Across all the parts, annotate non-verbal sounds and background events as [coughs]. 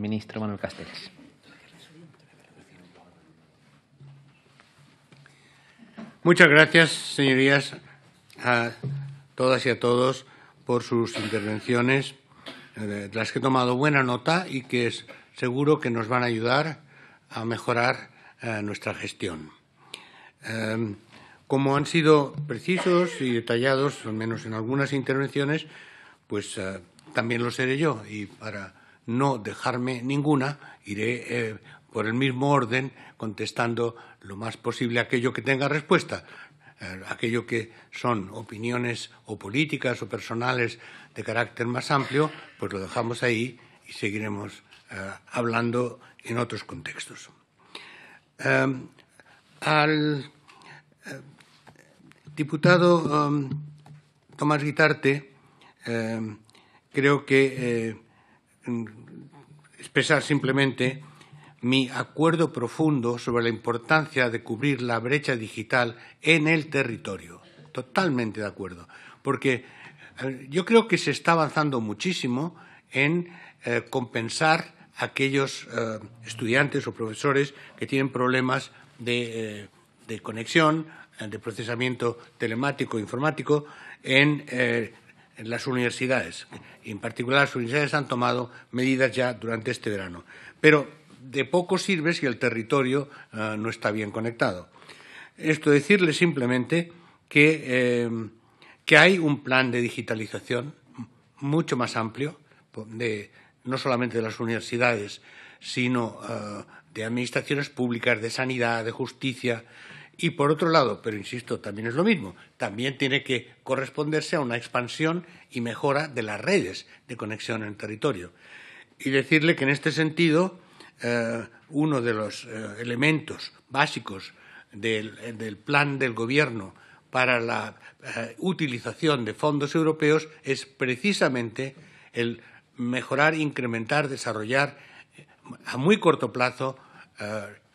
Ministro Manuel Castells. Muchas gracias, señorías, a todas y a todos por sus intervenciones, eh, de las que he tomado buena nota y que es seguro que nos van a ayudar a mejorar eh, nuestra gestión. Eh, como han sido precisos y detallados, al menos en algunas intervenciones, pues también lo seré yo y para no dejarme ninguna, iré por el mismo orden contestando lo más posible aquello que tenga respuesta. Eh, aquello que son opiniones o políticas o personales de carácter más amplio, pues lo dejamos ahí y seguiremos eh, hablando en otros contextos. Eh, al diputado Tomás Guitarte, creo que expresar simplemente mi acuerdo profundo sobre la importancia de cubrir la brecha digital en el territorio. Totalmente de acuerdo. Porque eh, yo creo que se está avanzando muchísimo en eh, compensar a aquellos eh, estudiantes o profesores que tienen problemas de, conexión, de procesamiento telemático informático en las universidades. En particular, las universidades han tomado medidas ya durante este verano. Pero de poco sirve si el territorio eh, no está bien conectado. Esto decirle simplemente que, eh, que, hay un plan de digitalización mucho más amplio, de, no solamente de las universidades, sino eh, de administraciones públicas, de sanidad, de justicia. Y por otro lado, pero insisto, también es lo mismo, también tiene que corresponderse a una expansión y mejora de las redes de conexión en el territorio. Y decirle que en este sentido eh, uno de los eh, elementos básicos del, plan del Gobierno para la eh, utilización de fondos europeos es precisamente el mejorar, incrementar, desarrollar a muy corto plazo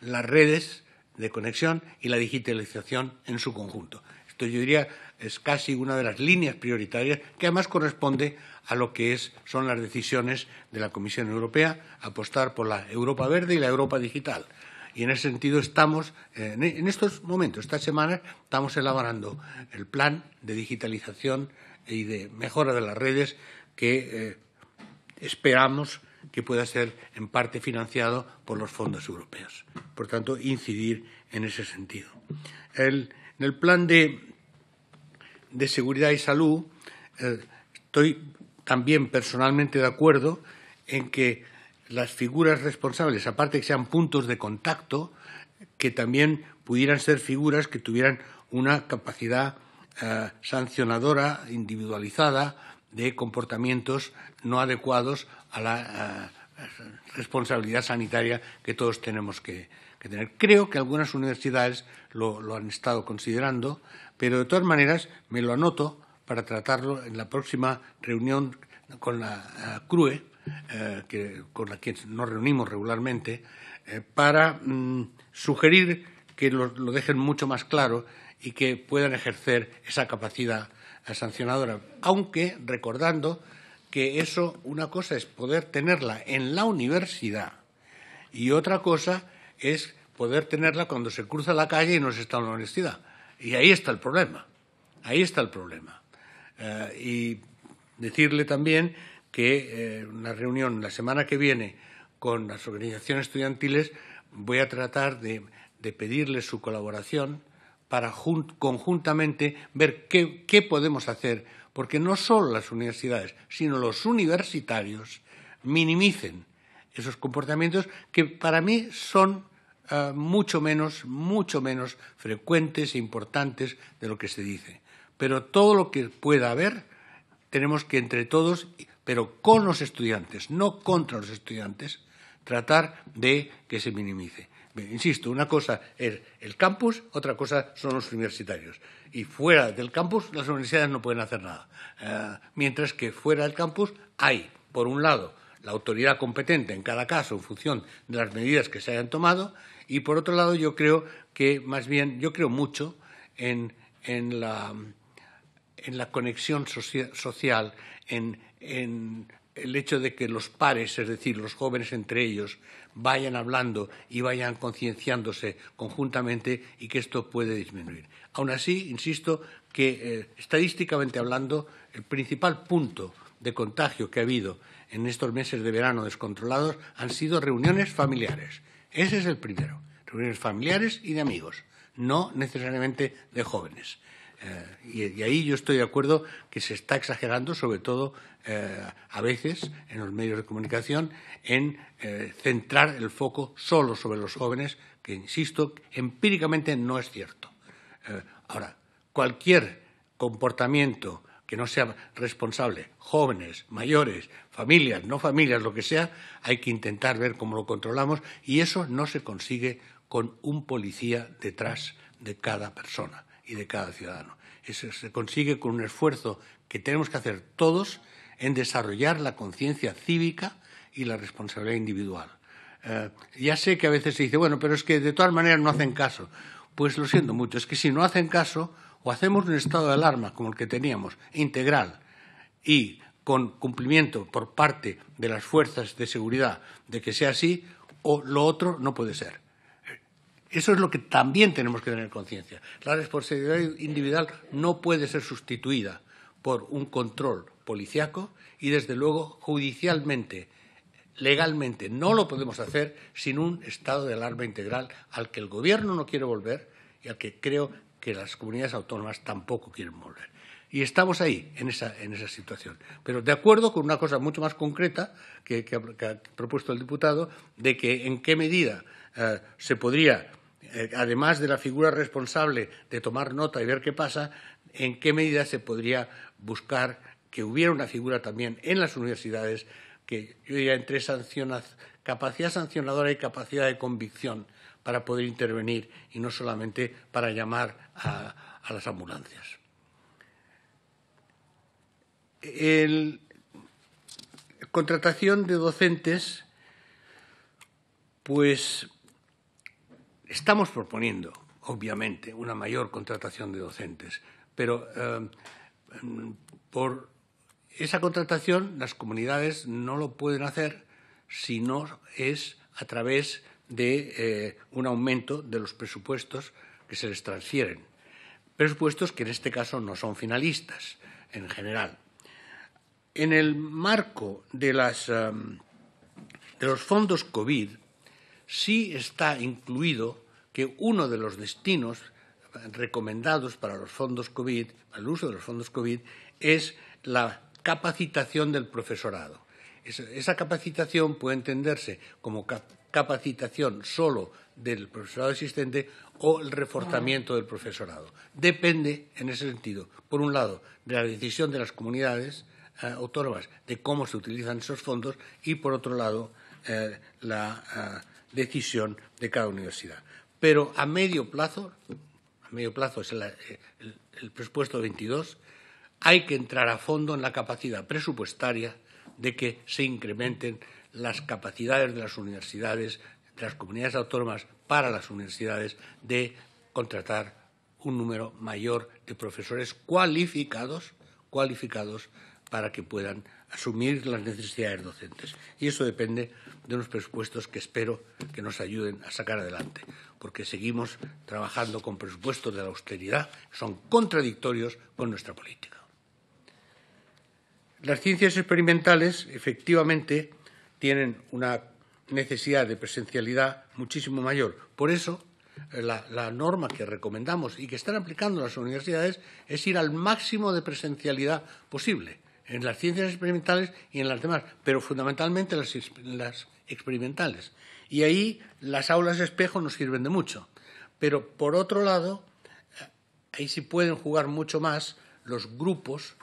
las redes de conexión y la digitalización en su conjunto. Esto yo diría es casi una de las líneas prioritarias que además corresponde a lo que son las decisiones de la Comisión Europea, apostar por la Europa verde y la Europa digital. Y en ese sentido estamos, en estos momentos, estas semanas, estamos elaborando el plan de digitalización y de mejora de las redes que eh, esperamos que pueda ser en parte financiado por los fondos europeos. Por tanto, incidir en ese sentido. en el plan de, seguridad y salud, eh, estoy también personalmente de acuerdo en que las figuras responsables, aparte de que sean puntos de contacto, que también pudieran ser figuras que tuvieran una capacidad eh, sancionadora individualizada de comportamientos no adecuados a la eh, responsabilidad sanitaria que todos tenemos que, tener. Creo que algunas universidades lo han estado considerando, pero de todas maneras me lo anoto para tratarlo en la próxima reunión con la eh, CRUE, eh, con la que nos reunimos regularmente, eh, para mm, sugerir que lo, dejen mucho más claro y que puedan ejercer esa capacidad sancionadora, aunque recordando que eso, una cosa es poder tenerla en la universidad y otra cosa es poder tenerla cuando se cruza la calle y no se está en la universidad. Y ahí está el problema. Ahí está el problema. Eh, y decirle también que eh, una reunión la semana que viene con las organizaciones estudiantiles voy a tratar de, pedirles su colaboración para conjuntamente ver qué, podemos hacer, porque no solo las universidades, sino los universitarios minimicen esos comportamientos que para mí son eh, mucho menos, mucho menos frecuentes e importantes de lo que se dice. Pero todo lo que pueda haber, tenemos que entre todos, pero con los estudiantes, no contra los estudiantes, tratar de que se minimice. Insisto, una cosa es el campus, otra cosa son los universitarios. Y fuera del campus las universidades no pueden hacer nada. Eh, mientras que fuera del campus hay, por un lado, la autoridad competente en cada caso en función de las medidas que se hayan tomado y por otro lado yo creo que más bien yo creo mucho en la en la conexión social, en, el hecho de que los pares, es decir, los jóvenes entre ellos, vayan hablando y vayan concienciándose conjuntamente y que esto puede disminuir. Aún así, insisto que eh, estadísticamente hablando, el principal punto de contagio que ha habido en estos meses de verano descontrolados han sido reuniones familiares. Ese es el primero, reuniones familiares y de amigos, no necesariamente de jóvenes. Eh, y, ahí yo estoy de acuerdo que se está exagerando, sobre todo eh, a veces en los medios de comunicación, en eh, centrar el foco solo sobre los jóvenes, que, insisto, empíricamente no es cierto. ahora, cualquier comportamiento que no sea responsable, jóvenes, mayores, familias, no familias, lo que sea, hay que intentar ver cómo lo controlamos y eso no se consigue con un policía detrás de cada persona y de cada ciudadano. Eso se consigue con un esfuerzo que tenemos que hacer todos en desarrollar la conciencia cívica y la responsabilidad individual. Eh, ya sé que a veces se dice, bueno, pero es que de todas maneras no hacen caso. Pues lo siento mucho, es que si no hacen caso, o hacemos un estado de alarma como el que teníamos, integral, y con cumplimiento por parte de las fuerzas de seguridad de que sea así, o lo otro no puede ser. Eso es lo que también tenemos que tener conciencia. La responsabilidad individual no puede ser sustituida por un control policiaco y, desde luego, judicialmente, legalmente, no lo podemos hacer sin un estado de alarma integral al que el Gobierno no quiere volver y al que creo que las comunidades autónomas tampoco quieren volver. Y estamos ahí, en esa, en esa situación. Pero de acuerdo con una cosa mucho más concreta que, ha, propuesto el diputado, de que en qué medida eh, se podría eh, además de la figura responsable de tomar nota y ver qué pasa, en qué medida se podría buscar que hubiera una figura también en las universidades que yo diría entre capacidad sancionadora y capacidad de convicción para poder intervenir y no solamente para llamar a, las ambulancias. El, contratación de docentes, pues Estamos proponiendo, obviamente, una mayor contratación de docentes, pero eh, por esa contratación las comunidades no lo pueden hacer si no es a través de eh, un aumento de los presupuestos que se les transfieren. Presupuestos que en este caso no son finalistas en general. En el marco de, las, eh, de los fondos COVID, sí está incluido que uno de los destinos recomendados para los fondos COVID, para el uso de los fondos COVID, es la capacitación del profesorado. Esa, capacitación puede entenderse como capacitación solo del profesorado existente o el reforzamiento del profesorado. Depende, en ese sentido, por un lado, de la decisión de las comunidades eh, autónomas de cómo se utilizan esos fondos y, por otro lado, eh, la eh, decisión de cada universidad. Pero a medio plazo, a medio plazo es el, presupuesto 22, hay que entrar a fondo en la capacidad presupuestaria de que se incrementen las capacidades de las universidades, de las comunidades autónomas para las universidades de contratar un número mayor de profesores cualificados, cualificados para que puedan asumir las necesidades docentes. Y eso depende de unos presupuestos que espero que nos ayuden a sacar adelante, porque seguimos trabajando con presupuestos de la austeridad que son contradictorios con nuestra política. Las ciencias experimentales, efectivamente, tienen una necesidad de presencialidad muchísimo mayor. Por eso, la, la, norma que recomendamos y que están aplicando las universidades es ir al máximo de presencialidad posible en las ciencias experimentales y en las demás, pero fundamentalmente las, experimentales. Y ahí las aulas espejo nos sirven de mucho. Pero por otro lado, ahí sí pueden jugar mucho más los grupos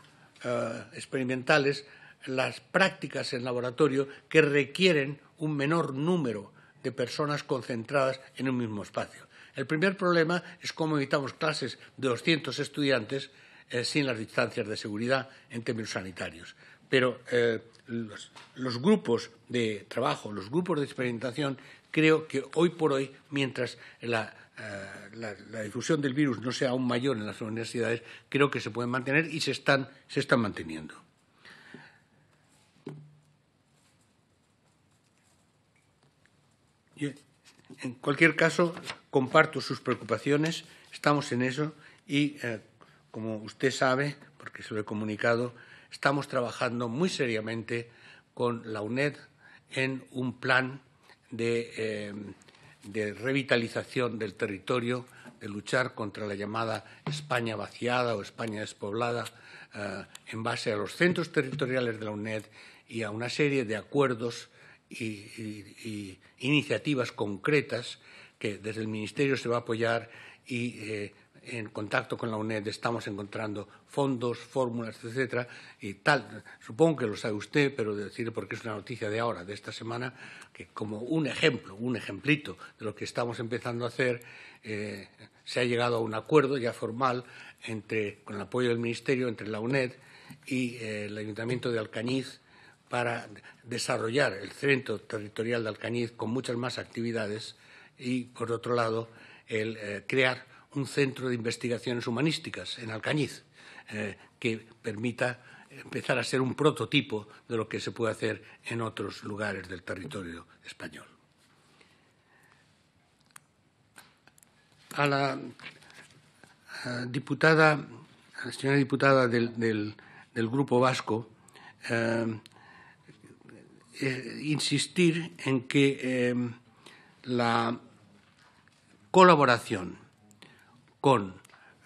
eh, experimentales, las prácticas en laboratorio que requieren un menor número de personas concentradas en un mismo espacio. El primer problema es cómo evitamos clases de 200 estudiantes eh, sin las distancias de seguridad en términos sanitarios. Pero eh, los, grupos de trabajo, los grupos de experimentación, creo que hoy por hoy, mientras eh, la, difusión del virus no sea aún mayor en las universidades, creo que se pueden mantener y se están, se están manteniendo. En cualquier caso, comparto sus preocupaciones, estamos en eso y como usted sabe, porque se lo he comunicado, estamos trabajando muy seriamente con la UNED en un plan de, eh, revitalización del territorio, de luchar contra la llamada España vaciada o España despoblada, eh, en base a los centros territoriales de la UNED y a una serie de acuerdos y, iniciativas concretas que desde el Ministerio se va a apoyar y eh, en contacto con la UNED estamos encontrando fondos, fórmulas, etcétera, y tal. Supongo que lo sabe usted, pero decirle porque es una noticia de ahora, de esta semana, que como un ejemplo, un ejemplito de lo que estamos empezando a hacer, eh, se ha llegado a un acuerdo ya formal entre, con el apoyo del Ministerio entre la UNED y eh, el Ayuntamiento de Alcañiz para desarrollar el centro territorial de Alcañiz con muchas más actividades y, por otro lado, el eh, crear un centro de investigaciones humanísticas en Alcañiz eh, que permita empezar a ser un prototipo de lo que se puede hacer en otros lugares del territorio español. A la, diputada, la señora diputada del, Grupo Vasco, eh, eh, insistir en que la colaboración con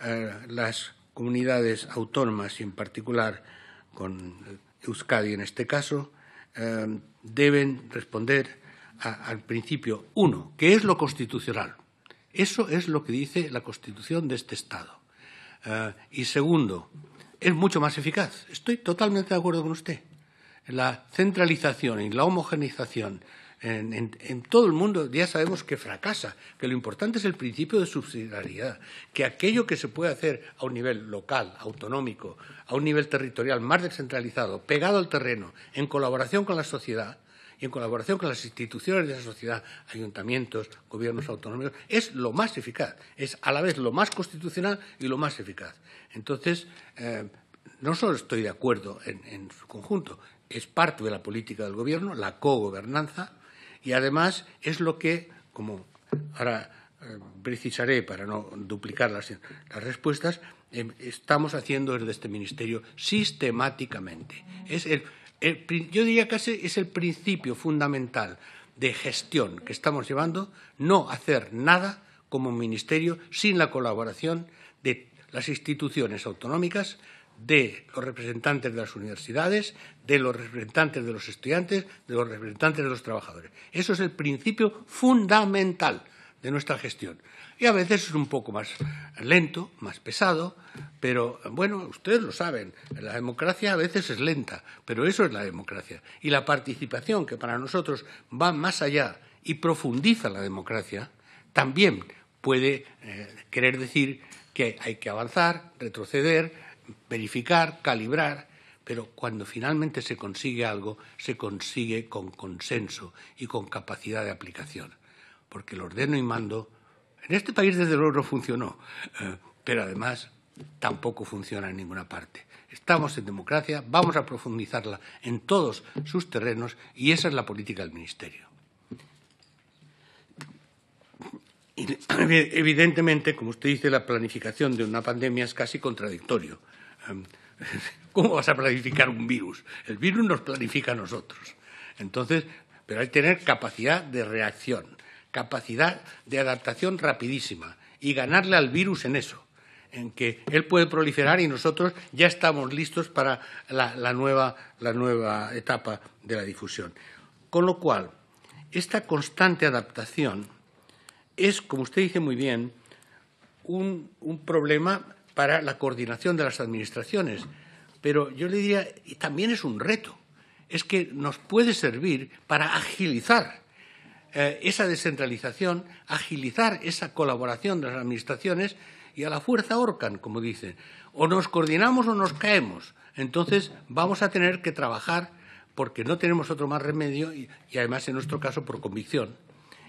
eh, las comunidades autónomas y en particular con Euskadi en este caso, em, deben responder al principio uno, que es lo constitucional. Eso es lo que dice la Constitución de este Estado. Eh, y segundo, es mucho más eficaz. Estoy totalmente de acuerdo con usted la centralización y la homogenización en, todo el mundo ya sabemos que fracasa, que lo importante es el principio de subsidiariedad, que aquello que se puede hacer a un nivel local, autonómico, a un nivel territorial más descentralizado, pegado al terreno, en colaboración con la sociedad y en colaboración con las instituciones de esa sociedad, ayuntamientos, gobiernos autonómicos, es lo más eficaz, es a la vez lo más constitucional y lo más eficaz. Entonces, eh, no solo estoy de acuerdo en su conjunto, es parte de la política del Gobierno, la cogobernanza, y además es lo que, como ahora eh, precisaré para no duplicar las, respuestas, em, estamos haciendo desde este Ministerio sistemáticamente. Es yo diría que es el principio fundamental de gestión que estamos llevando, no hacer nada como Ministerio sin la colaboración de las instituciones autonómicas, de los representantes de las universidades, de los representantes de los estudiantes, de los representantes de los trabajadores. Eso es el principio fundamental de nuestra gestión. Y a veces es un poco más lento, más pesado, pero bueno, ustedes lo saben, la democracia a veces es lenta, pero eso es la democracia. Y la participación, que para nosotros va más allá y profundiza la democracia, también puede eh, querer decir que hay que avanzar, retroceder, verificar, calibrar, pero cuando finalmente se consigue algo, se consigue con consenso y con capacidad de aplicación. Porque el ordeno y mando, en este país desde luego no funcionó, eh, pero además tampoco funciona en ninguna parte. Estamos en democracia, vamos a profundizarla en todos sus terrenos y esa es la política del Ministerio. [coughs] Evidentemente, como usted dice, la planificación de una pandemia es casi contradictorio. Em, [laughs] ¿Cómo vas a planificar un virus? El virus nos planifica a nosotros. Entonces, pero hay que tener capacidad de reacción, capacidad de adaptación rapidísima y ganarle al virus en eso, en que él puede proliferar y nosotros ya estamos listos para la, nueva, etapa de la difusión. Con lo cual, esta constante adaptación es, como usted dice muy bien, un problema para la coordinación de las administraciones. Pero yo le diría, también es un reto, es que nos puede servir para agilizar eh, esa descentralización, agilizar esa colaboración de las administraciones y a la fuerza ahorcan, como dicen. O nos coordinamos o nos caemos. Entonces vamos a tener que trabajar porque no tenemos otro más remedio y además en nuestro caso por convicción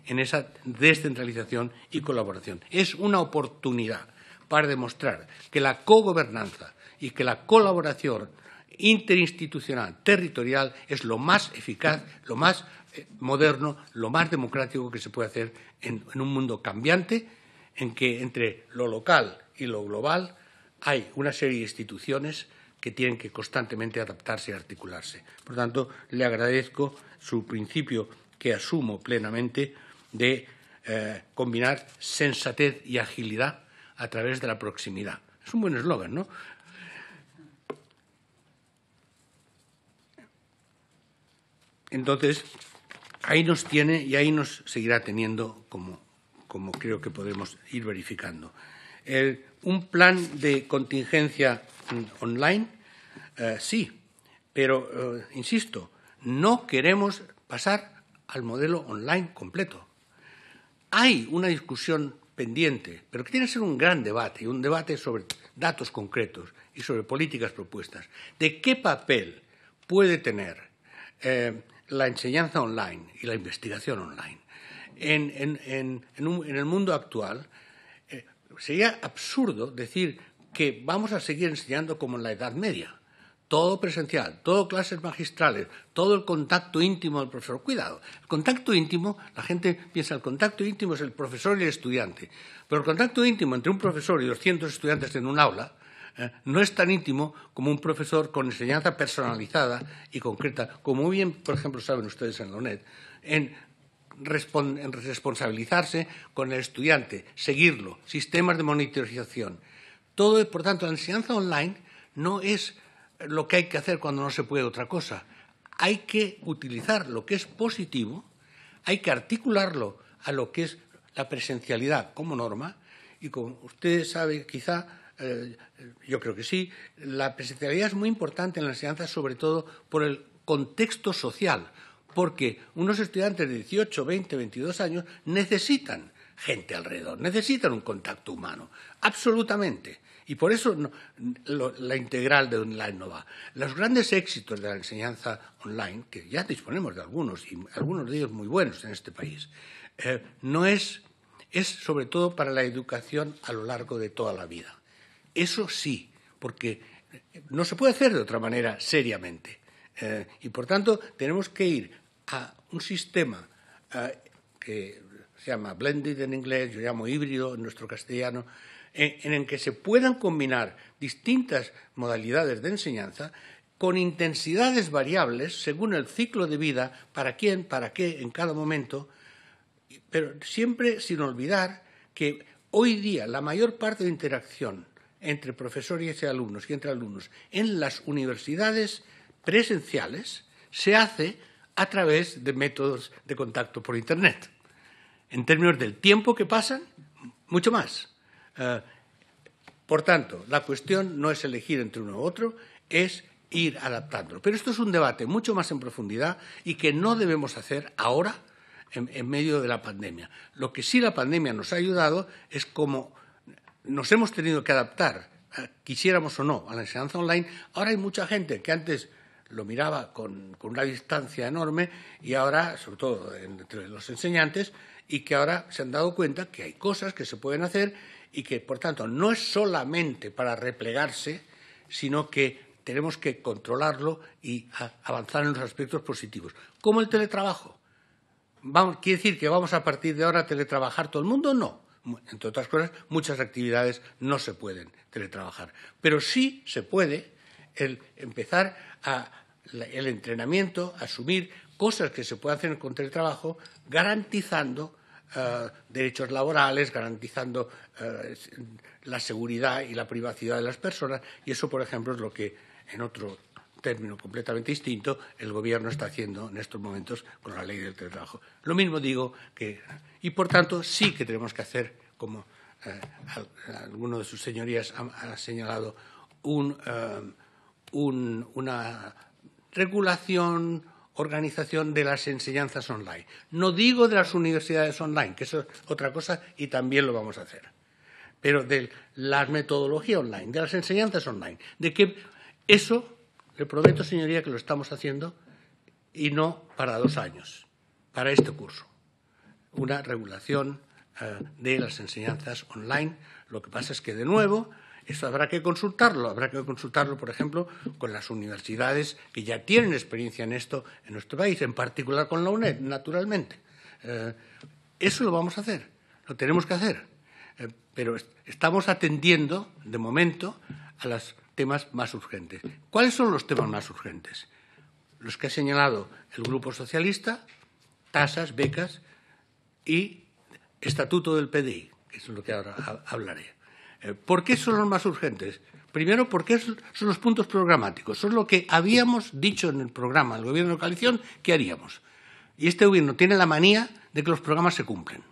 en esa descentralización y colaboración. Es una oportunidad para demostrar que la cogobernanza y que la colaboración interinstitucional, territorial, es lo más eficaz, lo más eh, moderno, lo más democrático que se puede hacer en, un mundo cambiante, en que entre lo local y lo global hay una serie de instituciones que tienen que constantemente adaptarse y articularse. Por tanto, le agradezco su principio que asumo plenamente de eh, combinar sensatez y agilidad a través de la proximidad. Es un buen eslogan, ¿no? Entonces, ahí nos tiene y ahí nos seguirá teniendo, como, como creo que podemos ir verificando. un plan de contingencia online, eh, sí, pero, eh, insisto, no queremos pasar al modelo online completo. Hay una discusión pendiente, pero que tiene que ser un gran debate, y un debate sobre datos concretos y sobre políticas propuestas, de qué papel puede tener eh, la enseñanza online y la investigación online. En, el mundo actual sería absurdo decir que vamos a seguir enseñando como en la Edad Media. Todo presencial, todo clases magistrales, todo el contacto íntimo del profesor. Cuidado, el contacto íntimo, la gente piensa el contacto íntimo es el profesor y el estudiante, pero el contacto íntimo entre un profesor y 200 estudiantes en un aula eh, no es tan íntimo como un profesor con enseñanza personalizada y concreta, como muy bien, por ejemplo, saben ustedes en la UNED, en responsabilizarse con el estudiante, seguirlo, sistemas de monitorización, todo, por tanto, la enseñanza online no es lo que hay que hacer cuando no se puede otra cosa. Hay que utilizar lo que es positivo, hay que articularlo a lo que es la presencialidad como norma, y como usted sabe, quizá, eh, yo creo que sí, la presencialidad es muy importante en la enseñanza, sobre todo por el contexto social, porque unos estudiantes de 18, 20, 22 años necesitan gente alrededor, necesitan un contacto humano, absolutamente. Y por eso la integral de online no va. Los grandes éxitos de la enseñanza online, que ya disponemos de algunos, y algunos de ellos muy buenos en este país, eh, no es, es sobre todo para la educación a lo largo de toda la vida. Eso sí, porque no se puede hacer de otra manera seriamente. Eh, y por tanto tenemos que ir a un sistema eh, que se llama blended en inglés, yo llamo híbrido en nuestro castellano, en, el que se puedan combinar distintas modalidades de enseñanza con intensidades variables según el ciclo de vida, para quién, para qué, en cada momento, pero siempre sin olvidar que hoy día la mayor parte de interacción entre profesores y alumnos y entre alumnos en las universidades presenciales se hace a través de métodos de contacto por Internet. En términos del tiempo que pasan, mucho más. Eh, por tanto, la cuestión no es elegir entre uno u otro, es ir adaptándolo. Pero esto es un debate mucho más en profundidad y que no debemos hacer ahora en, medio de la pandemia. Lo que sí la pandemia nos ha ayudado es cómo nos hemos tenido que adaptar, eh, quisiéramos o no, a la enseñanza online. Ahora hay mucha gente que antes lo miraba con, una distancia enorme y ahora, sobre todo entre los enseñantes, y que ahora se han dado cuenta que hay cosas que se pueden hacer y que, por tanto, no es solamente para replegarse, sino que tenemos que controlarlo y avanzar en los aspectos positivos. Como el teletrabajo. ¿Quiere decir que vamos a partir de ahora a teletrabajar todo el mundo? No. Entre otras cosas, muchas actividades no se pueden teletrabajar. Pero sí se puede empezar el entrenamiento, asumir cosas que se pueden hacer con teletrabajo, garantizando eh, derechos laborales, garantizando eh, la seguridad y la privacidad de las personas. Y eso, por ejemplo, es lo que, en otro término completamente distinto, el Gobierno está haciendo en estos momentos con la ley del teletrabajo. Lo mismo digo que. Y, por tanto, sí que tenemos que hacer, como eh, alguno de sus señorías ha, señalado, una regulación organización de las enseñanzas online. No digo de las universidades online, que eso es otra cosa y también lo vamos a hacer, pero de la metodología online, de las enseñanzas online, de que eso, le prometo, señoría, que lo estamos haciendo y no para dos años, para este curso. Una regulación eh, de las enseñanzas online. Lo que pasa es que, de nuevo, Eso habrá que consultarlo. Habrá que consultarlo, por ejemplo, con las universidades que ya tienen experiencia en esto en nuestro país, en particular con la UNED, naturalmente. Eh, eso lo vamos a hacer, lo tenemos que hacer. Eh, pero estamos atendiendo, de momento, a los temas más urgentes. ¿Cuáles son los temas más urgentes? Los que ha señalado el Grupo Socialista, tasas, becas y estatuto del PDI, que es lo que ahora hablaré. Eh, ¿Por qué son los más urgentes? Primero, porque son los puntos programáticos, son lo que habíamos dicho en el programa del Gobierno de coalición que haríamos. Y este Gobierno tiene la manía de que los programas se cumplen.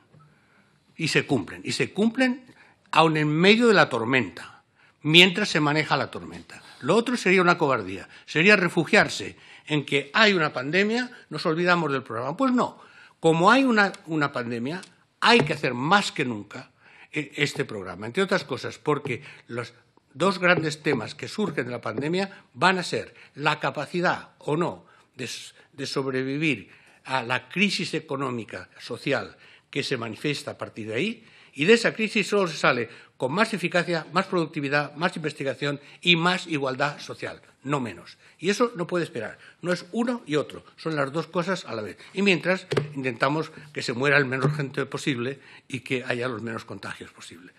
Y se cumplen. Y se cumplen aun en medio de la tormenta, mientras se maneja la tormenta. Lo otro sería una cobardía, sería refugiarse en que hay una pandemia, nos olvidamos del programa. Pues no, como hay una, una pandemia, hay que hacer más que nunca este programa, entre otras cosas, porque los dos grandes temas que surgen de la pandemia van a ser la capacidad o no de, sobrevivir a la crisis económica, social, que se manifiesta a partir de ahí, y de esa crisis solo se sale con más eficacia, más productividad, más investigación y más igualdad social, no menos. Y eso no puede esperar. No es uno y otro, son las dos cosas a la vez. Y mientras intentamos que se muera el menos gente posible y que haya los menos contagios posible.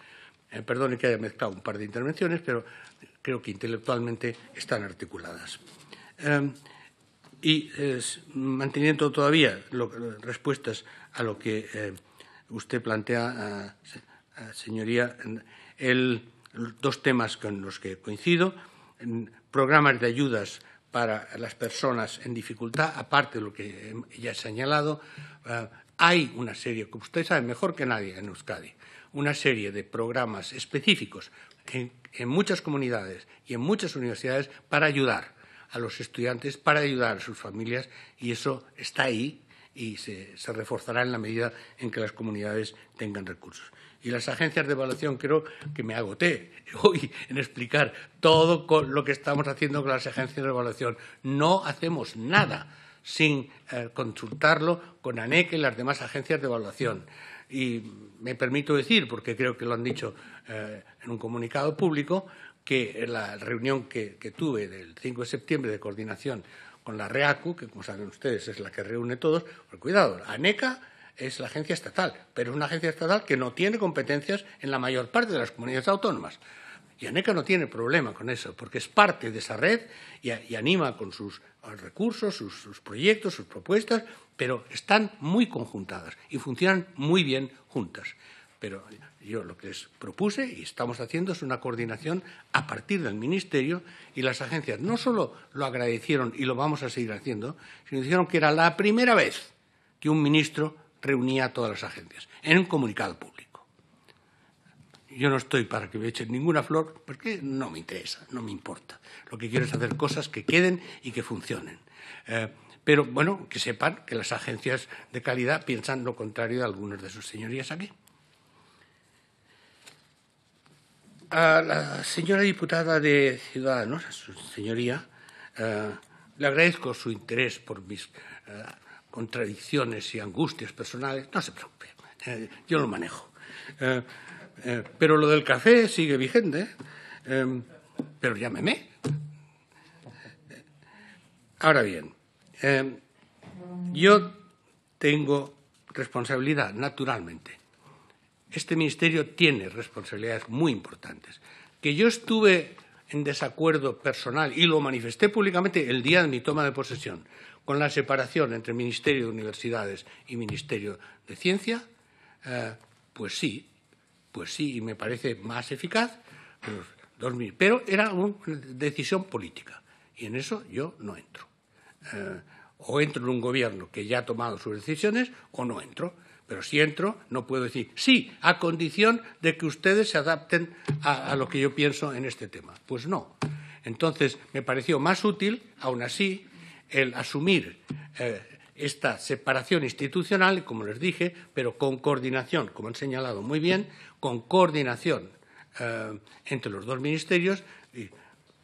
Eh, perdone que haya mezclado un par de intervenciones, pero creo que intelectualmente están articuladas. Eh, y manteniendo todavía respuestas a lo que eh, usted plantea, señoría, dos temas con los que coincido, programas de ayudas para las personas en dificultad, aparte de lo que ya he señalado, eh, hay una serie, como usted sabe mejor que nadie en Euskadi, una serie de programas específicos en, muchas comunidades y en muchas universidades para ayudar a los estudiantes, para ayudar a sus familias, y eso está ahí y se, reforzará en la medida en que las comunidades tengan recursos. Y las agencias de evaluación, creo que me agoté [laughs] hoy en explicar todo lo que estamos haciendo con las agencias de evaluación. No hacemos nada sin eh, consultarlo con ANEC y las demás agencias de evaluación. Y me permito decir, porque creo que lo han dicho eh, en un comunicado público, que en la reunión que, que tuve del 5 de septiembre de coordinación con la REACU, que como saben ustedes es la que reúne todos, pues cuidado, ANECA es la agencia estatal, pero es una agencia estatal que no tiene competencias en la mayor parte de las comunidades autónomas. Y ANECA no tiene problema con eso, porque es parte de esa red y, anima con sus recursos, sus, proyectos, sus propuestas, pero están muy conjuntadas y funcionan muy bien juntas. Pero yo lo que les propuse y estamos haciendo es una coordinación a partir del Ministerio y las agencias no solo lo agradecieron y lo vamos a seguir haciendo, sino dijeron que era la primera vez que un ministro reunía a todas las agencias en un comunicado público. Yo no estoy para que me echen ninguna flor porque no me interesa, no me importa. Lo que quiero es hacer cosas que queden y que funcionen. Eh, pero bueno, que sepan que las agencias de calidad piensan lo contrario de algunas de sus señorías aquí. A la señora diputada de Ciudadanos, a su señoría, eh, le agradezco su interés por mis eh, contradicciones y angustias personales. No se preocupe, eh, yo lo manejo. pero lo del café sigue vigente, pero llámeme. Ahora bien, yo tengo responsabilidad, naturalmente, este ministerio tiene responsabilidades muy importantes. Que yo estuve en desacuerdo personal y lo manifesté públicamente el día de mi toma de posesión con la separación entre Ministerio de Universidades y Ministerio de Ciencia, eh, pues sí, pues sí, y me parece más eficaz, pero, era una decisión política y en eso yo no entro. Eh, o entro en un gobierno que ya ha tomado sus decisiones o no entro. Pero si entro, no puedo decir sí, a condición de que ustedes se adapten a, lo que yo pienso en este tema. Pues no. Entonces, me pareció más útil, aún así, el asumir eh, esta separación institucional, como les dije, pero con coordinación, como han señalado muy bien, con coordinación eh, entre los dos ministerios. Y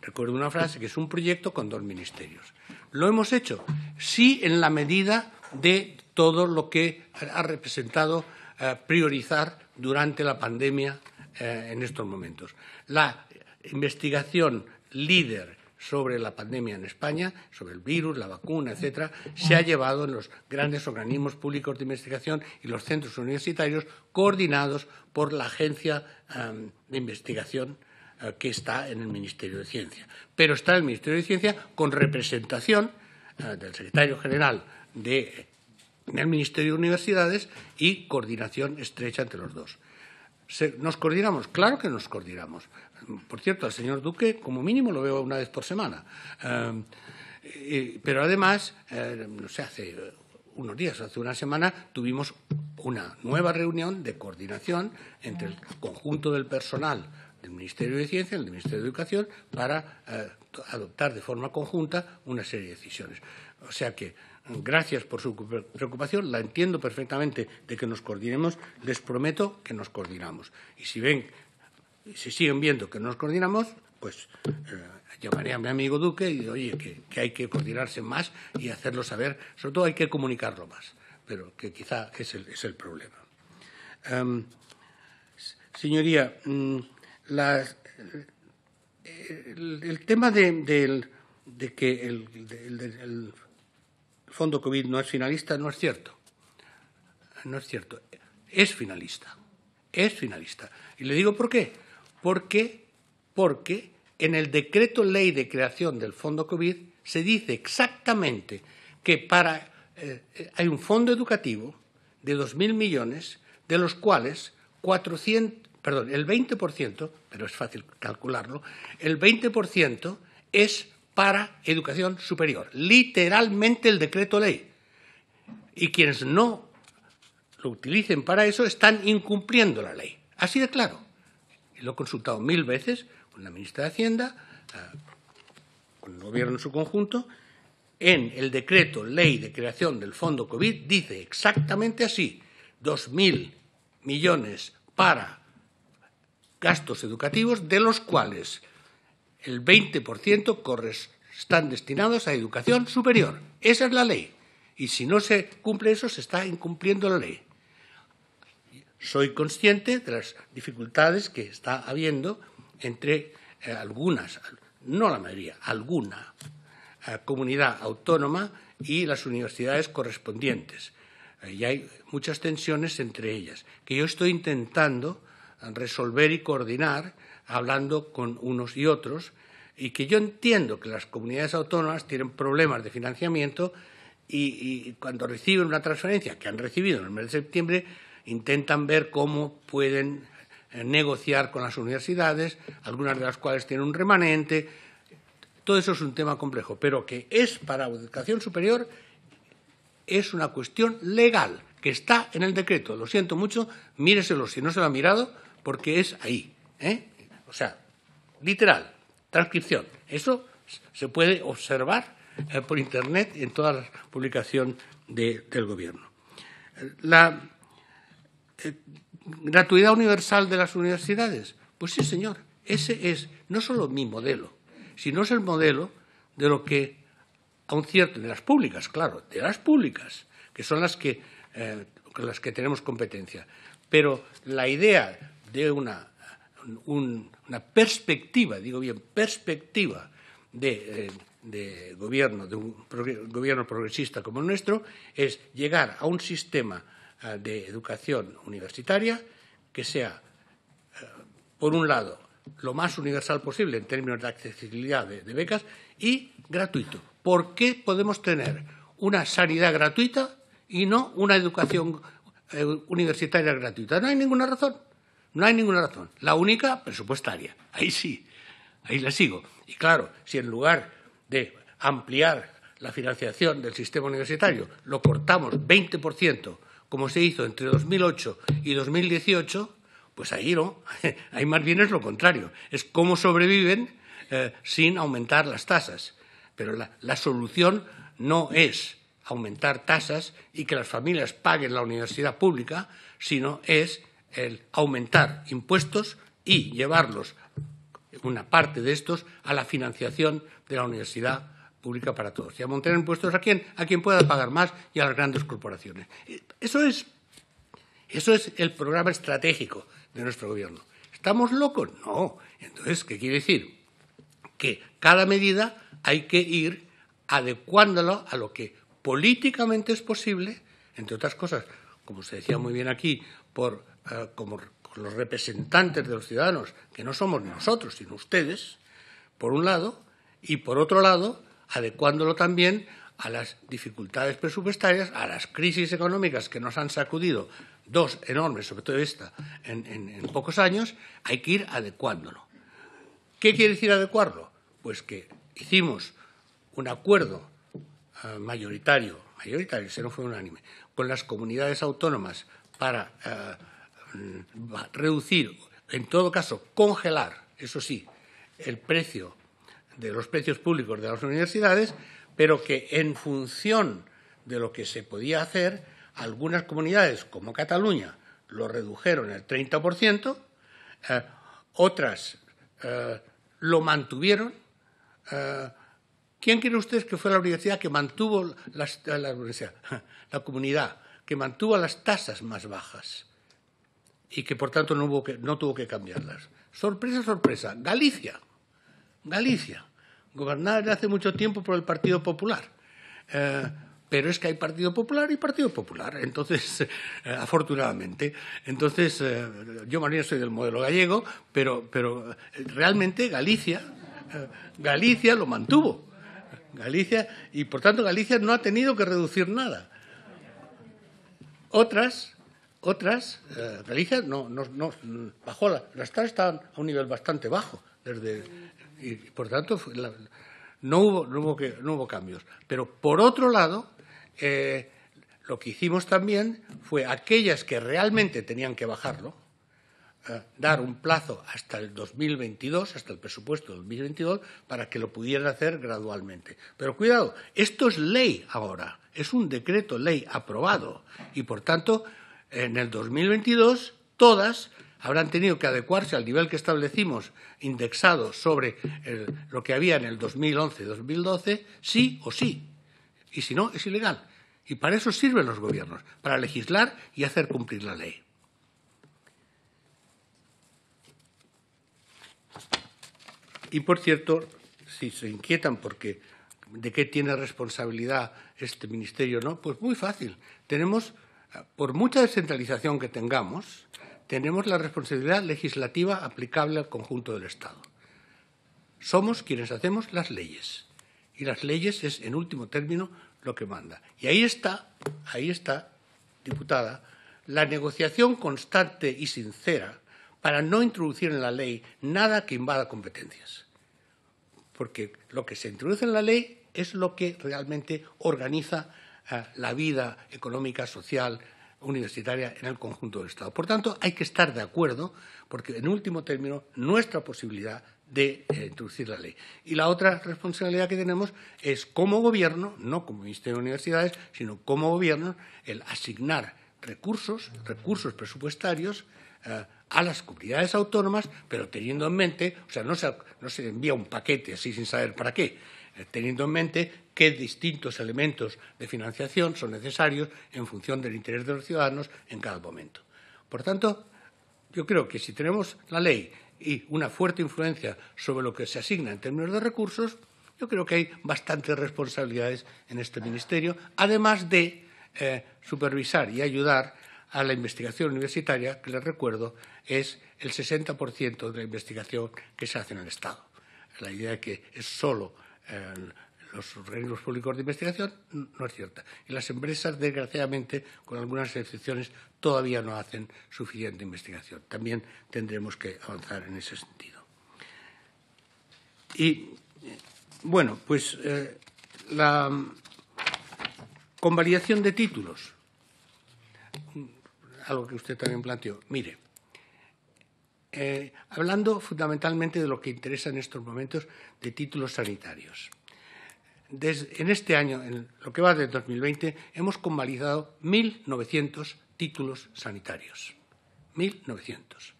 recuerdo una frase que es un proyecto con dos ministerios. ¿Lo hemos hecho? Sí, en la medida de todo lo que ha representado eh, priorizar durante la pandemia en estos momentos. La investigación líder sobre la pandemia en España, sobre el virus, la vacuna, etcétera, se ha llevado en los grandes organismos públicos de investigación y los centros universitarios coordinados por la agencia um, de investigación uh, que está en el Ministerio de Ciencia. Pero está el Ministerio de Ciencia con representación uh, del secretario general de, en el Ministerio de Universidades y coordinación estrecha entre los dos. ¿Nos coordinamos? Claro que nos coordinamos. Por cierto, al señor Duque, como mínimo, lo veo una vez por semana. Eh, pero además, eh, no sé, hace unos días, hace una semana, tuvimos una nueva reunión de coordinación entre el conjunto del personal del Ministerio de Ciencia y del Ministerio de Educación para eh, adoptar de forma conjunta una serie de decisiones. O sea que Gracias por su preocupación, la entiendo perfectamente de que nos coordinemos, les prometo que nos coordinamos. Y si ven, si siguen viendo que nos coordinamos, pues eh, llamaré a mi amigo Duque y oye, que, hay que coordinarse más y hacerlo saber, sobre todo hay que comunicarlo más, pero que quizá es el, es el problema. Em, señoría, mm, el, tema de, que el fondo COVID no es finalista, no es cierto. No es cierto. Es finalista. Es finalista. Y le digo por qué. Porque, porque en el decreto ley de creación del fondo COVID se dice exactamente que para, eh, hay un fondo educativo de 2.000 millones, de los cuales 400, perdón, el 20%, pero es fácil calcularlo, el 20% es para educación superior. Literalmente el decreto ley. Y quienes no lo utilicen para eso están incumpliendo la ley. Así de claro. Y lo he consultado mil veces con la ministra de Hacienda, eh, con el Gobierno en su conjunto. En el decreto ley de creación del Fondo COVID dice exactamente así: 2.000 millones para gastos educativos, de los cuales el 20% están destinados a educación superior. Esa es la ley. Y si no se cumple eso, se está incumpliendo la ley. Soy consciente de las dificultades que está habiendo entre eh, algunas, no la mayoría, alguna eh, comunidad autónoma y las universidades correspondientes. Eh, y hay muchas tensiones entre ellas, que yo estoy intentando resolver y coordinar hablando con unos y otros, y que yo entiendo que las comunidades autónomas tienen problemas de financiamiento y, cuando reciben una transferencia que han recibido en el mes de septiembre, intentan ver cómo pueden eh, negociar con las universidades, algunas de las cuales tienen un remanente. Todo eso es un tema complejo, pero que es para educación superior es una cuestión legal que está en el decreto. Lo siento mucho, míreselo si no se lo ha mirado, porque es ahí. ¿eh? O sea, literal, transcripción. Eso se puede observar eh, por Internet en toda la publicación del Gobierno. La eh, gratuidad universal de las universidades. Pues sí, señor. Ese es no solo mi modelo, sino es el modelo de lo que, a un cierto, de las públicas, claro, de las públicas, que son las que, eh, las que tenemos competencia. Pero la idea de una una perspectiva, digo bien, perspectiva de, eh, gobierno, de un gobierno progresista como el nuestro, es llegar a un sistema eh, de educación universitaria que sea, eh, por un lado, lo más universal posible en términos de accesibilidad de, de becas y gratuito. ¿Por qué podemos tener una sanidad gratuita y no una educación universitaria gratuita? No hay ninguna razón. No hay ninguna razón. La única, presupuestaria. Ahí sí, ahí la sigo. Y claro, si en lugar de ampliar la financiación del sistema universitario lo cortamos 20%, como se hizo entre 2008 y 2018, pues ahí no, [laughs] ahí más bien es lo contrario. Es cómo sobreviven eh, sin aumentar las tasas. Pero la solución no es aumentar tasas y que las familias paguen la universidad pública, sino es el aumentar impuestos y llevarlos, una parte de estos, a la financiación de la universidad pública para todos. Y a montar impuestos a quien, a quien pueda pagar más y a las grandes corporaciones. Eso es, eso es el programa estratégico de nuestro gobierno. ¿Estamos locos? No. Entonces, ¿qué quiere decir? Que cada medida hay que ir adecuándolo a lo que políticamente es posible, entre otras cosas, como se decía muy bien aquí, por como los representantes de los ciudadanos, que no somos nosotros, sino ustedes, por un lado, y por otro lado, adecuándolo también a las dificultades presupuestarias, a las crisis económicas que nos han sacudido, dos enormes, sobre todo esta, en, pocos años, hay que ir adecuándolo. ¿Qué quiere decir adecuarlo? Pues que hicimos un acuerdo eh, mayoritario, mayoritario, se no fue unánime, con las comunidades autónomas para eh, reducir, en todo caso, congelar, eso sí, el precio de los precios públicos de las universidades, pero que en función de lo que se podía hacer, algunas comunidades, como Cataluña, lo redujeron el 30%, eh, otras eh, lo mantuvieron. Eh, ¿Quién cree ustedes que fue la universidad que mantuvo las, la, [laughs] la comunidad, que mantuvo las tasas más bajas y que por tanto no, hubo que, no tuvo que cambiarlas? Sorpresa, sorpresa, Galicia. Galicia gobernar desde hace mucho tiempo por el Partido Popular. Eh, pero es que hay Partido Popular y Partido Popular, entonces, [laughs] eh, afortunadamente. Entonces, eh, yo más soy del modelo gallego, pero, pero realmente Galicia, Galicia lo mantuvo. Galicia, y por tanto Galicia no ha tenido que reducir nada. Otras, otras, Galicia no, no, no bajó, la, las tasas estaban a un nivel bastante bajo desde y por tanto no, hubo, no, hubo que, no hubo cambios. Pero por otro lado, eh, lo que hicimos también fue aquellas que realmente tenían que bajarlo, eh, dar un plazo hasta el 2022, hasta el presupuesto del 2022, para que lo pudieran hacer gradualmente. Pero cuidado, esto es ley ahora, es un decreto ley aprobado y, por tanto, en el 2022 todas habrán tenido que adecuarse al nivel que establecimos indexado sobre lo que había en el 2011-2012, sí o sí. Y si no, es ilegal. Y para eso sirven los gobiernos, para legislar y hacer cumplir la ley. Y por cierto, si se inquietan porque de qué tiene responsabilidad este ministerio, ¿no? Pues muy fácil. Tenemos, por mucha descentralización que tengamos, tenemos la responsabilidad legislativa aplicable al conjunto del Estado. Somos quienes hacemos las leyes. Y las leyes es, en último término, lo que manda. Y ahí está, ahí está, diputada, la negociación constante y sincera para no introducir en la ley nada que invada competencias. Porque lo que se introduce en la ley es lo que realmente organiza la vida económica, social, universitaria en el conjunto del Estado. Por tanto, hay que estar de acuerdo, porque en último término, nuestra posibilidad de eh, introducir la ley. Y la otra responsabilidad que tenemos es como gobierno, no como Ministerio de Universidades, sino como gobierno, el asignar recursos, recursos presupuestarios eh, a las comunidades autónomas, pero teniendo en mente, o sea, no se, no se envía un paquete así sin saber para qué, eh, teniendo en mente qué distintos elementos de financiación son necesarios en función del interés de los ciudadanos en cada momento. Por tanto, yo creo que si tenemos la ley y una fuerte influencia sobre lo que se asigna en términos de recursos, yo creo que hay bastantes responsabilidades en este Ministerio, además de eh, supervisar y ayudar a la investigación universitaria, que les recuerdo es el 60% de la investigación que se hace en el Estado. La idea de que es solo los organismos públicos de investigación no es cierta. Y las empresas, desgraciadamente, con algunas excepciones, todavía no hacen suficiente investigación. También tendremos que avanzar en ese sentido. Y, bueno, pues eh, la convalidación de títulos, algo que usted también planteó. Mire, eh, hablando fundamentalmente de lo que interesa en estos momentos de títulos sanitarios. En este año, en lo que va de 2020, hemos convalidado 1.900 títulos sanitarios. 1.900.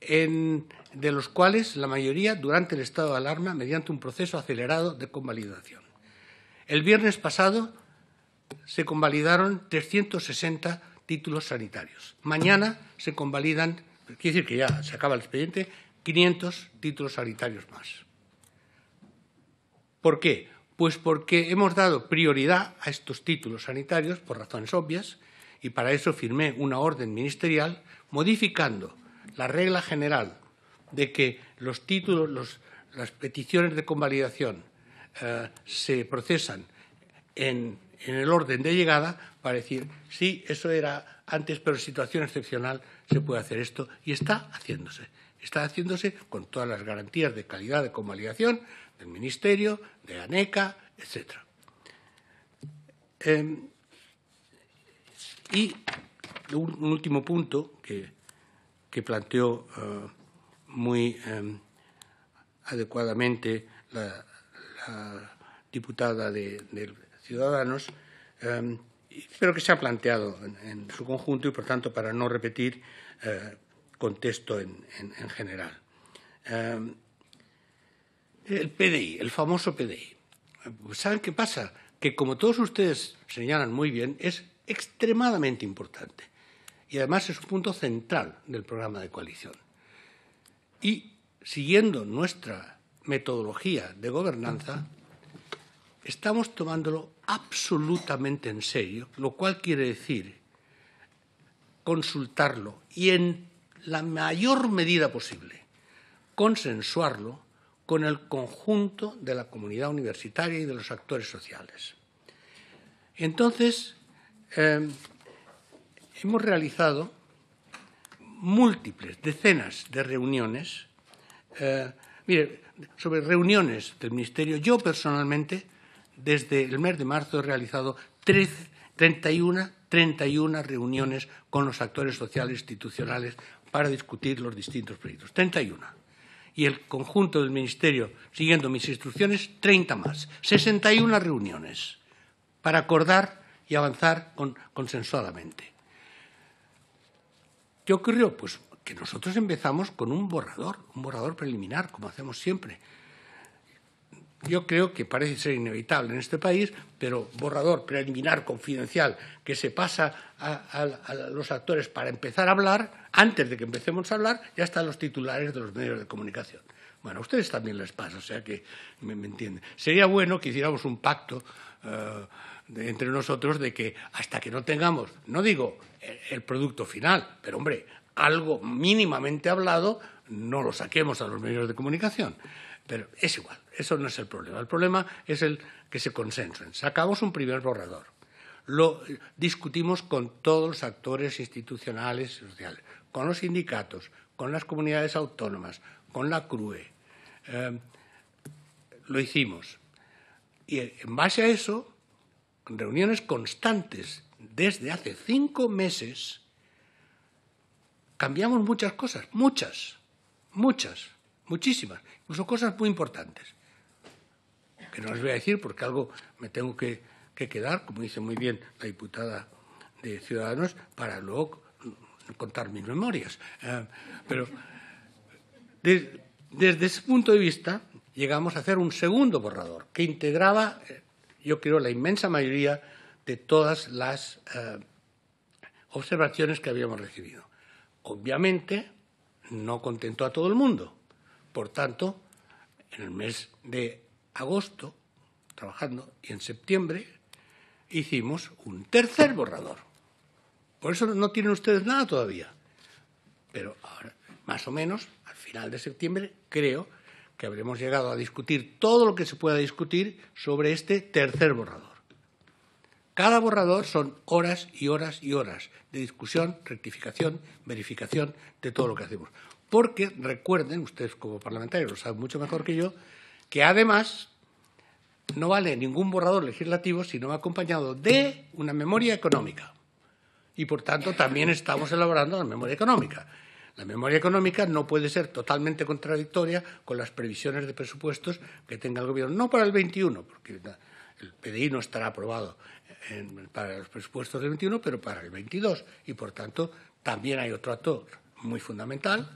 Em, de los cuales la mayoría durante el estado de alarma mediante un proceso acelerado de convalidación. El viernes pasado se convalidaron 360 títulos sanitarios. Mañana se convalidan quiere decir que ya se acaba el expediente, 500 títulos sanitarios más. ¿Por qué? Pues porque hemos dado prioridad a estos títulos sanitarios por razones obvias y para eso firmé una orden ministerial modificando la regla general de que los títulos, las peticiones de convalidación eh, se procesan en, en el orden de llegada para decir, sí, eso era antes, pero en situación excepcional se puede hacer esto y está haciéndose. Está haciéndose con todas las garantías de calidad de convalidación del Ministerio, de ANECA, etc. Em, y un, último punto que, planteó eh, muy em, adecuadamente la, diputada de, Ciudadanos, em, pero que se ha planteado en, su conjunto y, por tanto, para no repetir, eh, contesto en, general. El PDI, el famoso PDI. ¿Saben qué pasa? Que, como todos ustedes señalan muy bien, es extremadamente importante. Y además es un punto central del programa de coalición. Y siguiendo nuestra metodología de gobernanza, estamos tomándolo absolutamente en serio, lo cual quiere decir consultarlo y en la mayor medida posible consensuarlo con el conjunto de la comunidad universitaria y de los actores sociales. Entonces, eh, hemos realizado múltiples, decenas de reuniones. Eh, mire, sobre reuniones del Ministerio, yo personalmente, desde el mes de marzo, he realizado 31, 31 reuniones con los actores sociales institucionales para discutir los distintos proyectos. 31 y el conjunto del Ministerio, siguiendo mis instrucciones, 30 más, 61 reuniones para acordar y avanzar consensuadamente. ¿Qué ocurrió? Pues que nosotros empezamos con un borrador, un borrador preliminar, como hacemos siempre, yo creo que parece ser inevitable en este país, pero borrador preliminar confidencial que se pasa a, los actores para empezar a hablar, antes de que empecemos a hablar, ya están los titulares de los medios de comunicación. Bueno, a ustedes también les pasa, o sea que me, entienden. Sería bueno que hiciéramos un pacto eh, entre nosotros de que hasta que no tengamos, no digo el producto final, pero hombre, algo mínimamente hablado, no lo saquemos a los medios de comunicación. Pero es igual, eso no es el problema. El problema es el que se concentren. Sacamos un primer borrador. Lo discutimos con todos los actores institucionales y sociales, con los sindicatos, con las comunidades autónomas, con la CRUE. Eh, lo hicimos. Y en base a eso, reuniones constantes desde hace cinco meses, cambiamos muchas cosas, muchas, muchas muchísimas, incluso cosas muy importantes, que no les voy a decir porque algo me tengo que, quedar, como dice muy bien la diputada de Ciudadanos, para luego contar mis memorias. Eh, pero desde ese punto de vista llegamos a hacer un segundo borrador que integraba, eh, yo creo, la inmensa mayoría de todas las eh, observaciones que habíamos recibido. Obviamente, no contentó a todo el mundo. Por tanto, en el mes de agosto, trabajando, y en septiembre, hicimos un tercer borrador. Por eso no tienen ustedes nada todavía. Pero ahora, más o menos, al final de septiembre, creo que habremos llegado a discutir todo lo que se pueda discutir sobre este tercer borrador. Cada borrador son horas y horas y horas de discusión, rectificación, verificación de todo lo que hacemos. Porque recuerden, ustedes como parlamentarios lo saben mucho mejor que yo, que además no vale ningún borrador legislativo si no va acompañado de una memoria económica. Y por tanto también estamos elaborando la memoria económica. La memoria económica no puede ser totalmente contradictoria con las previsiones de presupuestos que tenga el Gobierno. No para el 21, porque el PDI no estará aprobado para los presupuestos del 21, pero para el 22. Y por tanto también hay otro actor muy fundamental,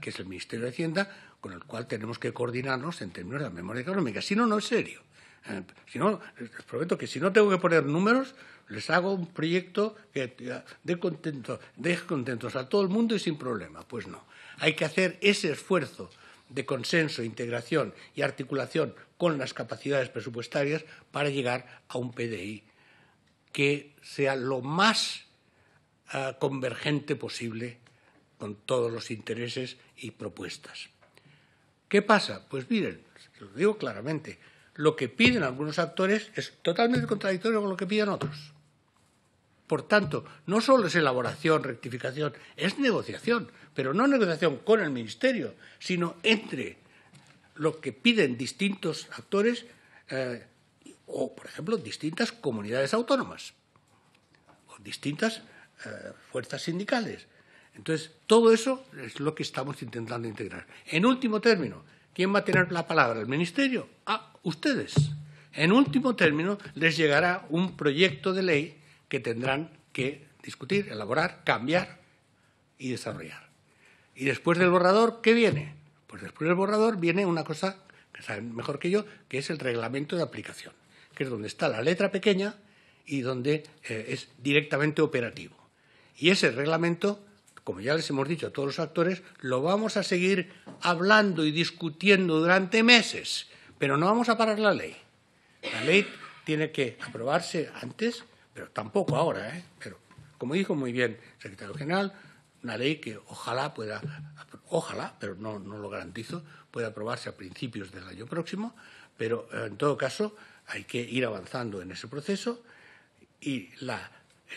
que es el Ministerio de Hacienda, con el cual tenemos que coordinarnos en términos de la memoria económica. Si no, no es serio. Eh, si no, les prometo que si no tengo que poner números, les hago un proyecto que dé contento, deje contentos a todo el mundo y sin problema. Pues no. Hay que hacer ese esfuerzo de consenso, integración y articulación con las capacidades presupuestarias para llegar a un PDI que sea lo más uh, convergente posible con todos los intereses y propuestas. ¿Qué pasa? Pues miren, lo digo claramente, lo que piden algunos actores es totalmente contradictorio con lo que piden otros. Por tanto, no solo es elaboración, rectificación, es negociación, pero no negociación con el Ministerio, sino entre lo que piden distintos actores eh, o, por ejemplo, distintas comunidades autónomas o distintas eh, fuerzas sindicales. Entonces, todo eso es lo que estamos intentando integrar. En último término, ¿quién va a tener la palabra? ¿El Ministerio? Ah, ustedes. En último término, les llegará un proyecto de ley que tendrán que discutir, elaborar, cambiar y desarrollar. Y después del borrador, ¿qué viene? Pues después del borrador viene una cosa que saben mejor que yo, que es el reglamento de aplicación, que es donde está la letra pequeña y donde eh, es directamente operativo. Y ese reglamento, como ya les hemos dicho a todos los actores, lo vamos a seguir hablando y discutiendo durante meses, pero no vamos a parar la ley. La ley tiene que aprobarse antes pero tampoco ahora, ¿eh? Pero, como dijo muy bien el secretario general, una ley que ojalá pueda, ojalá, pero no, no lo garantizo, pueda aprobarse a principios del año próximo, pero eh, en todo caso hay que ir avanzando en ese proceso y la,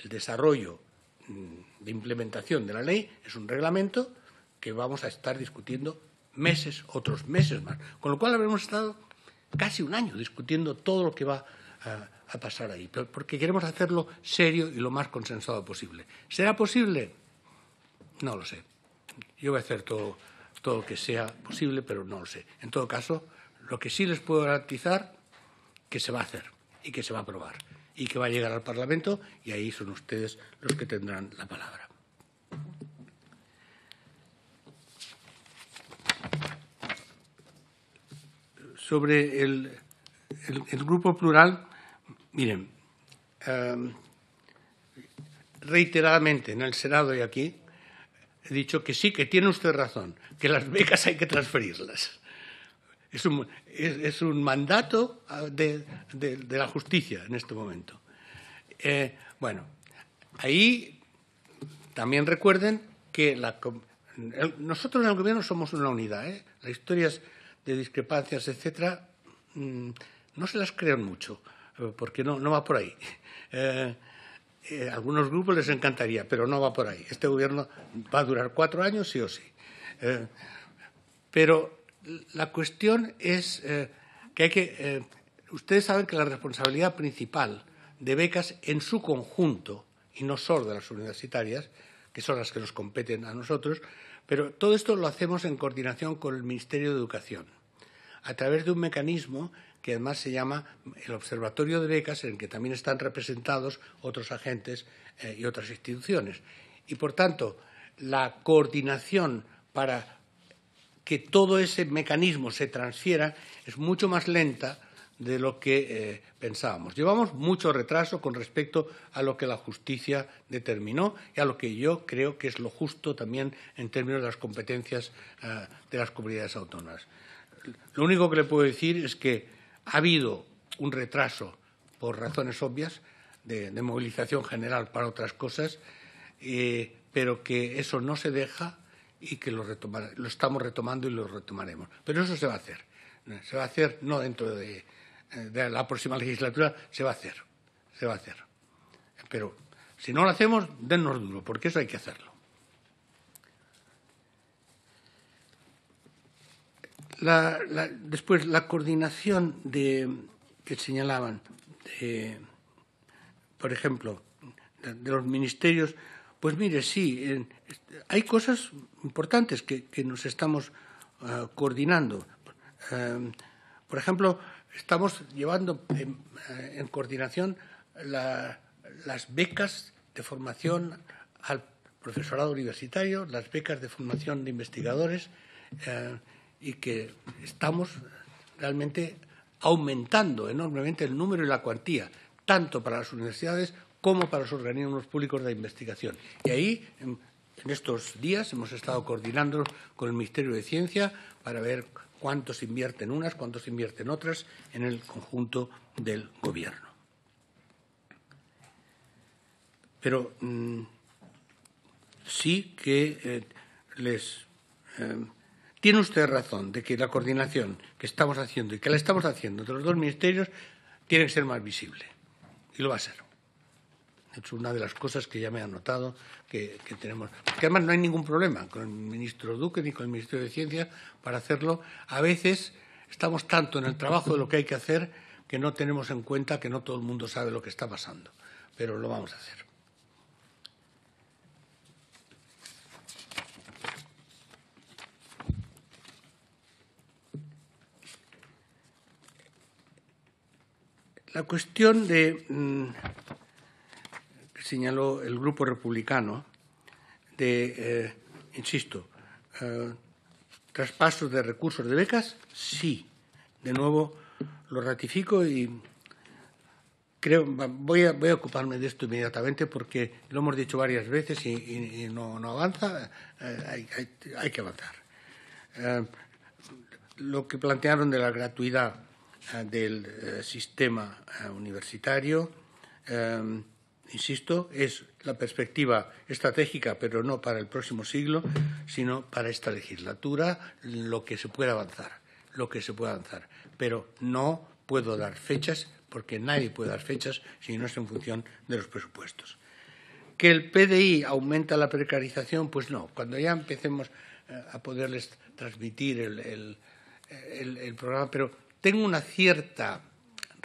el desarrollo de implementación de la ley es un reglamento que vamos a estar discutiendo meses, otros meses más, con lo cual habremos estado casi un año discutiendo todo lo que va a pasar ahí, porque queremos hacerlo serio y lo más consensuado posible. ¿Será posible? No lo sé. Yo voy a hacer todo, todo lo que sea posible, pero no lo sé. En todo caso, lo que sí les puedo garantizar que se va a hacer y que se va a aprobar y que va a llegar al Parlamento y ahí son ustedes los que tendrán la palabra. Sobre el, grupo plural, Miren, em, reiteradamente en el Senado y aquí he dicho que sí, que tiene usted razón, que las becas hay que transferirlas. Es un, es, un mandato ah, de, de, la justicia en este momento. Eh, bueno, ahí también recuerden que la, el, nosotros en el Gobierno somos una unidad. ¿eh? Las historias de discrepancias, etcétera, mmm, no se las crean mucho porque no, no va por ahí. [laughs] Eh, eh, algunos grupos les encantaría, pero no va por ahí. Este gobierno va a durar cuatro años, sí o sí. Eh, pero la cuestión es eh, que hay que. Eh, ustedes saben que la responsabilidad principal de becas en su conjunto, y no solo de las universitarias, que son las que nos competen a nosotros, pero todo esto lo hacemos en coordinación con el Ministerio de Educación, a través de un mecanismo que además se llama el Observatorio de Becas, en el que también están representados otros agentes eh, y otras instituciones. Y, por tanto, la coordinación para que todo ese mecanismo se transfiera es mucho más lenta de lo que eh, pensábamos. Llevamos mucho retraso con respecto a lo que la justicia determinó y a lo que yo creo que es lo justo también en términos de las competencias eh, de las comunidades autónomas. Lo único que le puedo decir es que ha habido un retraso por razones obvias de, movilización general para otras cosas, eh, pero que eso no se deja y que lo, lo estamos retomando y lo retomaremos. Pero eso se va a hacer. Se va a hacer no dentro de, de la próxima legislatura, se va a hacer. Se va a hacer. Pero si no lo hacemos, dennos duro, porque eso hay que hacerlo. La, la, después, la coordinación de, que señalaban, de, por ejemplo, de, de, los ministerios, pues mire, sí, en, hay cosas importantes que, que nos estamos uh, coordinando. Uh, por ejemplo, estamos llevando en, en coordinación la, las becas de formación al profesorado universitario, las becas de formación de investigadores. Uh, y que estamos realmente aumentando enormemente el número y la cuantía, tanto para las universidades como para los organismos públicos de investigación. Y ahí, en, estos días, hemos estado coordinando con el Ministerio de Ciencia para ver cuántos invierten unas, cuántos invierten otras en el conjunto del Gobierno. Pero mm, sí que eh, les. Eh, tiene usted razón de que la coordinación que estamos haciendo y que la estamos haciendo entre los dos ministerios tiene que ser más visible. Y lo va a ser. Es una de las cosas que ya me han notado que, tenemos. Porque además no hay ningún problema con el ministro Duque ni con el Ministerio de Ciencia para hacerlo. A veces estamos tanto en el trabajo de lo que hay que hacer que no tenemos en cuenta que no todo el mundo sabe lo que está pasando. Pero lo vamos a hacer. La cuestión de mm, señaló el grupo republicano de, eh, insisto, eh, traspasos de recursos de becas, sí. De nuevo lo ratifico y creo voy a, voy a ocuparme de esto inmediatamente porque lo hemos dicho varias veces y, no, avanza. Eh, hay, que avanzar. lo que plantearon de la gratuidad del sistema universitario insisto, es la perspectiva estratégica, pero no para el próximo siglo, sino para esta legislatura, lo que se pueda avanzar, lo que se pueda avanzar. Pero no puedo dar fechas, porque nadie puede dar fechas si no es en función de los presupuestos. ¿Que el PDI aumenta la precarización? Pues no. Cuando ya empecemos eh, a poderles transmitir el, el programa, pero tengo una cierta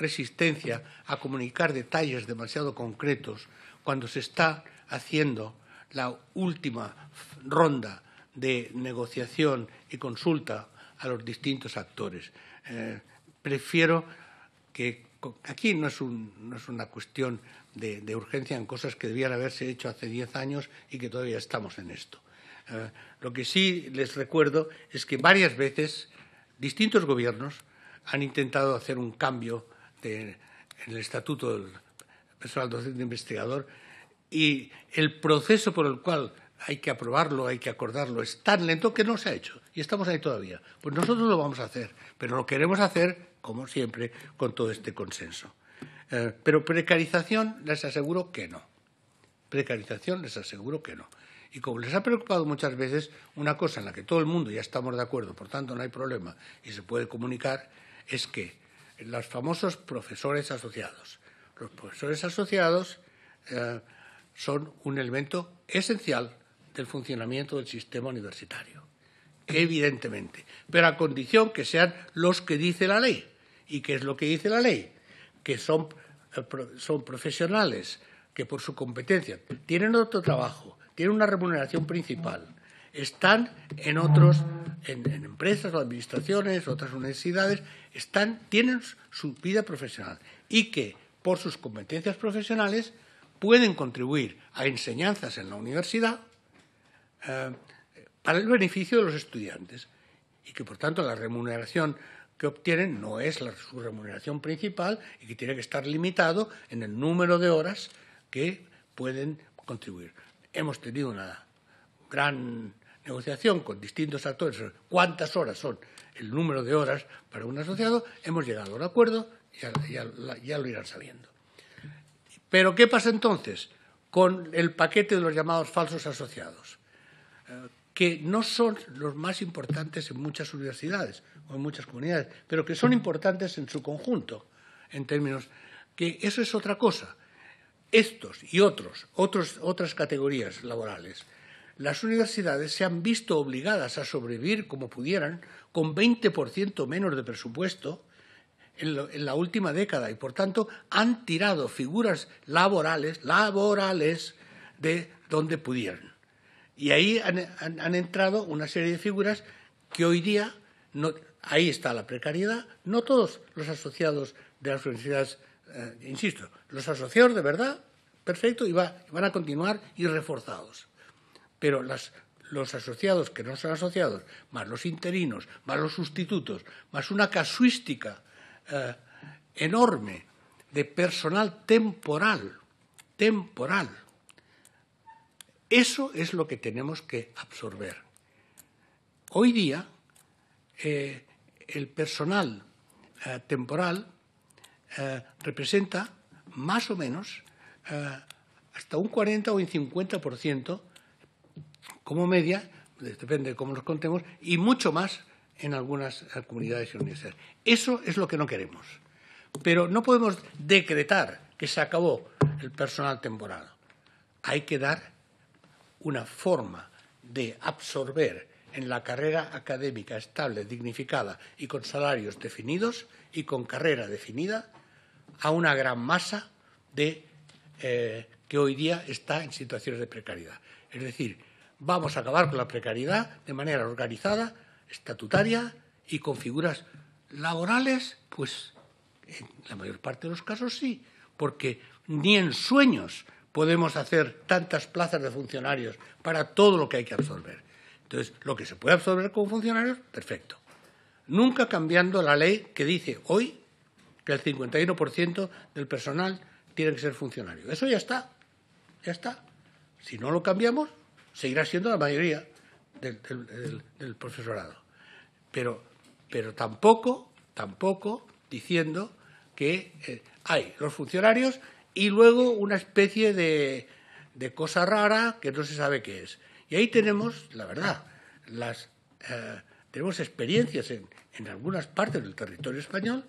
resistencia a comunicar detalles demasiado concretos cuando se está haciendo la última ronda de negociación y consulta a los distintos actores. Eh, prefiero que aquí no es, una cuestión de, urgencia en cosas que debían haberse hecho hace diez años y que todavía estamos en esto. Eh, lo que sí les recuerdo es que varias veces distintos gobiernos han intentado hacer un cambio en el Estatuto del Personal Docente Investigador y el proceso por el cual hay que aprobarlo, hay que acordarlo, es tan lento que no se ha hecho y estamos ahí todavía. Pues nosotros lo vamos a hacer, pero lo queremos hacer, como siempre, con todo este consenso. Eh, pero precarización les aseguro que no. Precarización les aseguro que no. Y como les ha preocupado muchas veces, una cosa en la que todo el mundo ya estamos de acuerdo, por tanto no hay problema y se puede comunicar, es que los famosos profesores asociados. Los profesores asociados eh, son un elemento esencial del funcionamiento del sistema universitario, evidentemente, pero a condición que sean los que dice la ley. ¿Y qué es lo que dice la ley? Que son, eh, son profesionales que por su competencia tienen otro trabajo, tienen una remuneración principal, están en otros, en, empresas o administraciones, otras universidades, están, tienen su vida profesional y que por sus competencias profesionales pueden contribuir a enseñanzas en la universidad eh, para el beneficio de los estudiantes y que por tanto la remuneración que obtienen no es su remuneración principal y que tiene que estar limitado en el número de horas que pueden contribuir. Hemos tenido una gran negociación con distintos actores, cuántas horas son el número de horas para un asociado, hemos llegado a un acuerdo, ya, ya, lo irán sabiendo. Pero ¿qué pasa entonces con el paquete de los llamados falsos asociados? Eh, que no son los más importantes en muchas universidades o en muchas comunidades, pero que son importantes en su conjunto, en términos que eso es otra cosa. Estos y otros, otros otras categorías laborales las universidades se han visto obligadas a sobrevivir como pudieran con 20% menos de presupuesto en, la última década y, por tanto, han tirado figuras laborales, laborales de donde pudieran. Y ahí han, entrado una serie de figuras que hoy día, ahí está la precariedad, no todos los asociados de las universidades, eh, insisto, los asociados de verdad, perfecto, y van a continuar y reforzados pero los asociados que no son asociados, más los interinos, más los sustitutos, más una casuística eh, enorme de personal temporal, temporal. Eso es lo que tenemos que absorber. Hoy día, eh, el personal eh, temporal representa más o menos hasta un 40 o un 50% como media, depende de cómo los contemos, y mucho más en algunas comunidades y universidades. Eso es lo que no queremos. Pero no podemos decretar que se acabó el personal temporal. Hay que dar una forma de absorber en la carrera académica estable, dignificada y con salarios definidos y con carrera definida a una gran masa de, eh, que hoy día está en situaciones de precariedad. Es decir, vamos a acabar con la precariedad de manera organizada, estatutaria y con figuras laborales, pues en la mayor parte de los casos sí, porque ni en sueños podemos hacer tantas plazas de funcionarios para todo lo que hay que absorber. Entonces, lo que se puede absorber como funcionarios, perfecto. Nunca cambiando la ley que dice hoy que el 51% del personal tiene que ser funcionario. Eso ya está, ya está. Si no lo cambiamos, seguirá siendo la mayoría del, profesorado. Pero, pero tampoco, tampoco diciendo que eh, hay los funcionarios y luego una especie de, cosa rara que no se sabe qué es. Y ahí tenemos, la verdad, las, eh, tenemos experiencias en, en algunas partes del territorio español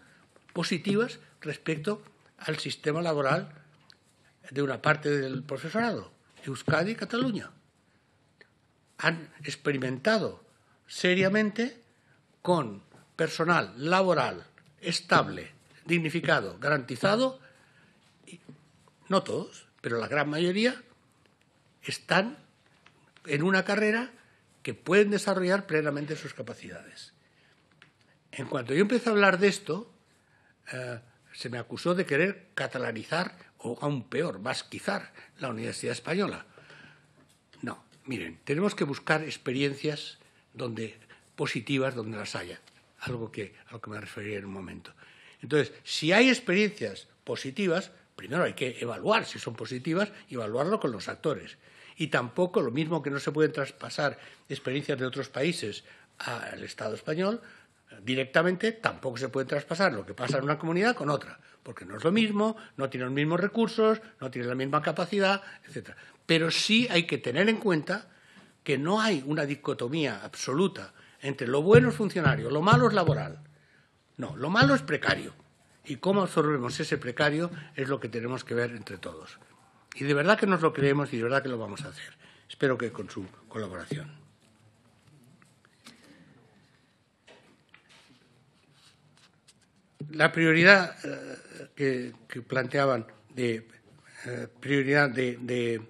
positivas respecto al sistema laboral de una parte del profesorado, Euskadi y Cataluña han experimentado seriamente con personal laboral estable, dignificado, garantizado, no todos, pero la gran mayoría están en una carrera que pueden desarrollar plenamente sus capacidades. En cuanto yo empecé a hablar de esto, eh, se me acusó de querer catalanizar o aún peor, vasquizar la Universidad Española. Miren, tenemos que buscar experiencias donde positivas donde las haya, algo que a lo que me referiré en un momento. Entonces, si hay experiencias positivas, primero hay que evaluar si son positivas y evaluarlo con los actores. Y tampoco lo mismo que no se pueden traspasar experiencias de otros países al Estado español, directamente tampoco se puede traspasar lo que pasa en una comunidad con otra, porque no es lo mismo, no tiene los mismos recursos, no tiene la misma capacidad, etcétera. Pero sí hay que tener en cuenta que no hay una dicotomía absoluta entre lo bueno es funcionario, lo malo es laboral. No, lo malo es precario. Y cómo absorbemos ese precario es lo que tenemos que ver entre todos. Y de verdad que nos lo creemos y de verdad que lo vamos a hacer. Espero que con su colaboración. La prioridad eh, que, planteaban de eh, prioridad de de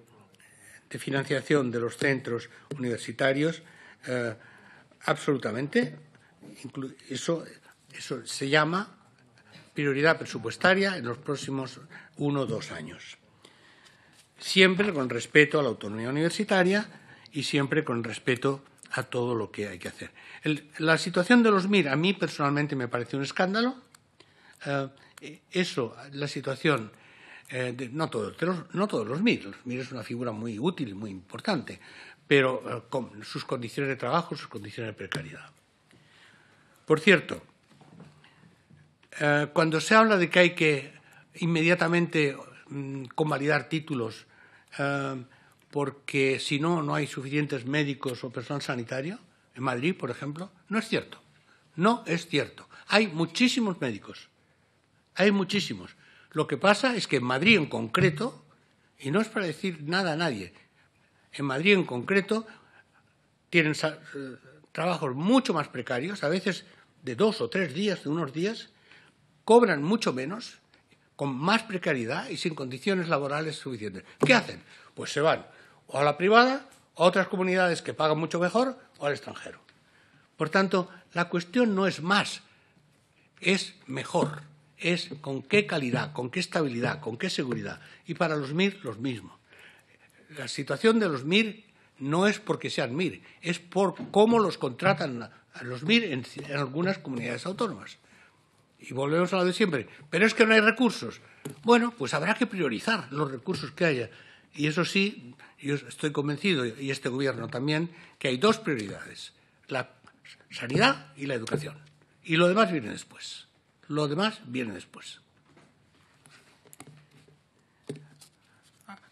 financiación de los centros universitarios, eh, absolutamente. Eso, eso se llama prioridad presupuestaria en los próximos uno o dos años. Siempre con respeto a la autonomía universitaria y siempre con respeto a todo lo que hay que hacer. la situación de los MIR a mí personalmente me parece un escándalo. Eh, eso, la situación eh, no, todos, no todos los MIR. Los MIR es una figura muy útil muy importante, pero eh, con sus condiciones de trabajo, sus condiciones de precariedad. Por cierto, eh, cuando se habla de que hay que inmediatamente mm, convalidar títulos porque si no, no hay suficientes médicos o personal sanitario, en Madrid, por ejemplo, no es cierto. No es cierto. Hay muchísimos médicos. Hay muchísimos. Lo que pasa es que en Madrid en concreto, y no es para decir nada a nadie, en Madrid en concreto tienen eh, trabajos mucho más precarios, a veces de dos o tres días, de unos días, cobran mucho menos, con más precariedad y sin condiciones laborales suficientes. ¿Qué hacen? Pues se van o a la privada, o a otras comunidades que pagan mucho mejor, o al extranjero. Por tanto, la cuestión no es más, es mejor es con qué calidad, con qué estabilidad, con qué seguridad. Y para los MIR, los mismos. La situación de los MIR no es porque sean MIR, es por cómo los contratan a los MIR en, algunas comunidades autónomas. Y volvemos a lo de siempre. Pero es que no hay recursos. Bueno, pues habrá que priorizar los recursos que haya. Y eso sí, yo estoy convencido, y este Gobierno también, que hay dos prioridades, la sanidad y la educación. Y lo demás viene después. Lo demás viene después.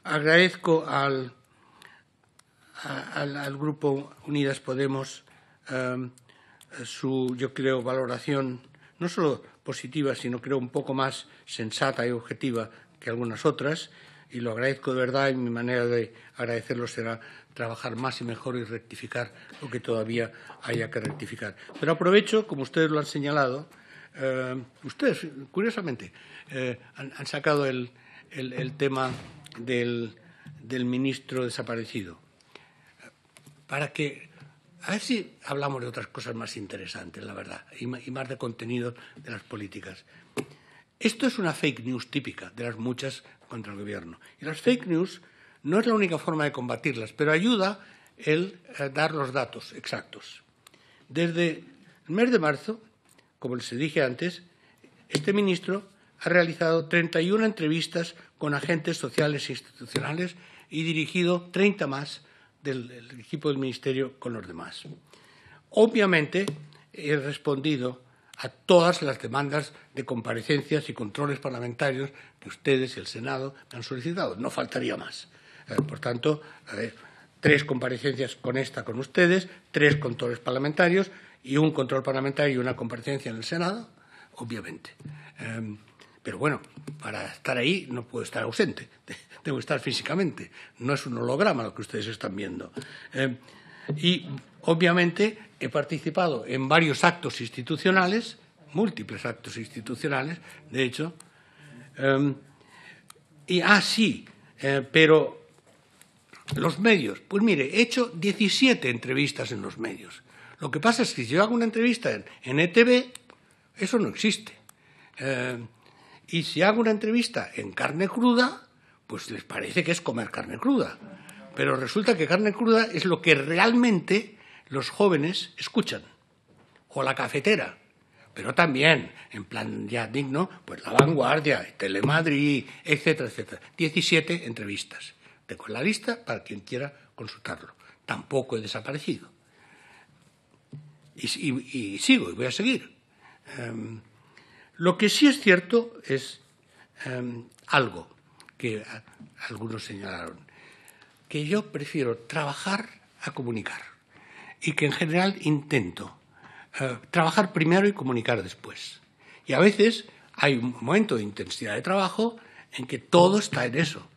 Agradezco al, al, Grupo Unidas Podemos em, su, yo creo, valoración no solo positiva, sino creo un poco más sensata y objetiva que algunas otras, y lo agradezco de verdad y mi manera de agradecerlo será trabajar más y mejor y rectificar lo que todavía haya que rectificar. Pero aprovecho, como ustedes lo han señalado, eh, ustedes, curiosamente, eh, han, sacado el, tema del, ministro desaparecido, para que, a ver si hablamos de otras cosas más interesantes, la verdad, y más de contenido de las políticas. Esto es una fake news típica de las muchas contra el gobierno. Y las fake news no es la única forma de combatirlas, pero ayuda el eh, dar los datos exactos. Desde el mes de marzo, como les dije antes, este ministro ha realizado 31 entrevistas con agentes sociales e institucionales y dirigido 30 más del, equipo del ministerio con los demás. Obviamente, he respondido a todas las demandas de comparecencias y controles parlamentarios que ustedes y el Senado han solicitado. No faltaría más. Eh, por tanto, tres comparecencias con esta con ustedes, tres controles parlamentarios y un control parlamentario y una comparecencia en el Senado, obviamente. Em, pero bueno, para estar ahí no puedo estar ausente, [laughs] debo estar físicamente. No es un holograma lo que ustedes están viendo. Em, y obviamente he participado en varios actos institucionales, múltiples actos institucionales, de hecho. Em, y, ah, sí, eh, pero los medios. Pues mire, he hecho 17 entrevistas en los medios. Lo que pasa es que si yo hago una entrevista en, ETV, eso no existe. Eh, y si hago una entrevista en carne cruda, pues les parece que es comer carne cruda. Pero resulta que carne cruda es lo que realmente los jóvenes escuchan, o la cafetera, pero también, en plan ya digno, pues La Vanguardia, Telemadrid, etcétera, etcétera. 17 entrevistas. Tengo la lista para quien quiera consultarlo. Tampoco he desaparecido. Y, sigo, y voy a seguir. Em, lo que sí es cierto es em, algo que algunos señalaron, que yo prefiero trabajar a comunicar y que en general intento eh, trabajar primero y comunicar después. Y a veces hay un momento de intensidad de trabajo en que todo está en eso.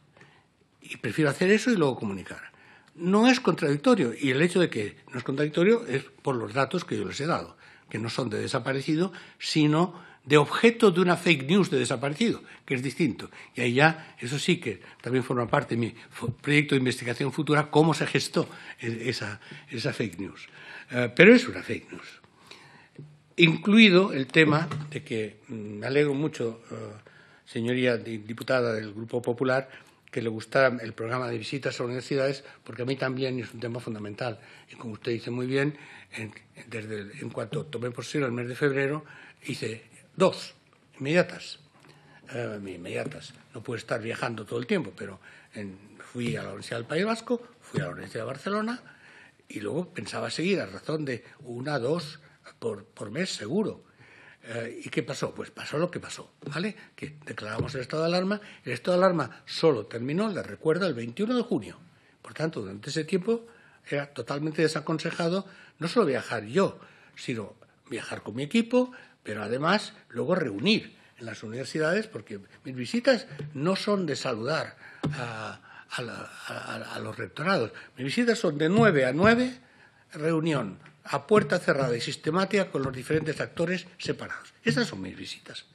Y prefiero hacer eso y luego comunicar. No es contradictorio, y el hecho de que no es contradictorio es por los datos que yo les he dado, que no son de desaparecido, sino de objeto de una fake news de desaparecido, que es distinto. Y ahí ya, eso sí que también forma parte de mi proyecto de investigación futura, cómo se gestó e-, esa, esa fake news. Eh, pero es una fake news. Incluido el tema de que mm, me alegro mucho, eh, señoría diputada del Grupo Popular, que le gustara el programa de visitas a universidades, porque a mí también es un tema fundamental. Y como usted dice muy bien, en, desde en cuanto tomé posesión el mes de febrero, hice Dos, inmediatas. Eh, inmediatas. No puedo estar viajando todo el tiempo, pero fui a la Universidad del País Vasco, fui a la Universidad de Barcelona y luego pensaba seguir a razón de una, dos por, por mes seguro. Eh, ¿Y qué pasó? Pues pasó lo que pasó, ¿vale? Que declaramos el estado de alarma. El estado de alarma solo terminó, les recuerdo, el 21 de junio. Por tanto, durante ese tiempo era totalmente desaconsejado no solo viajar yo, sino viajar con mi equipo, pero además luego reunir en las universidades, porque mis visitas no son de saludar a, los rectorados, mis visitas son de nueve a nueve, reunión a puerta cerrada y sistemática con los diferentes actores separados. Esas son mis visitas.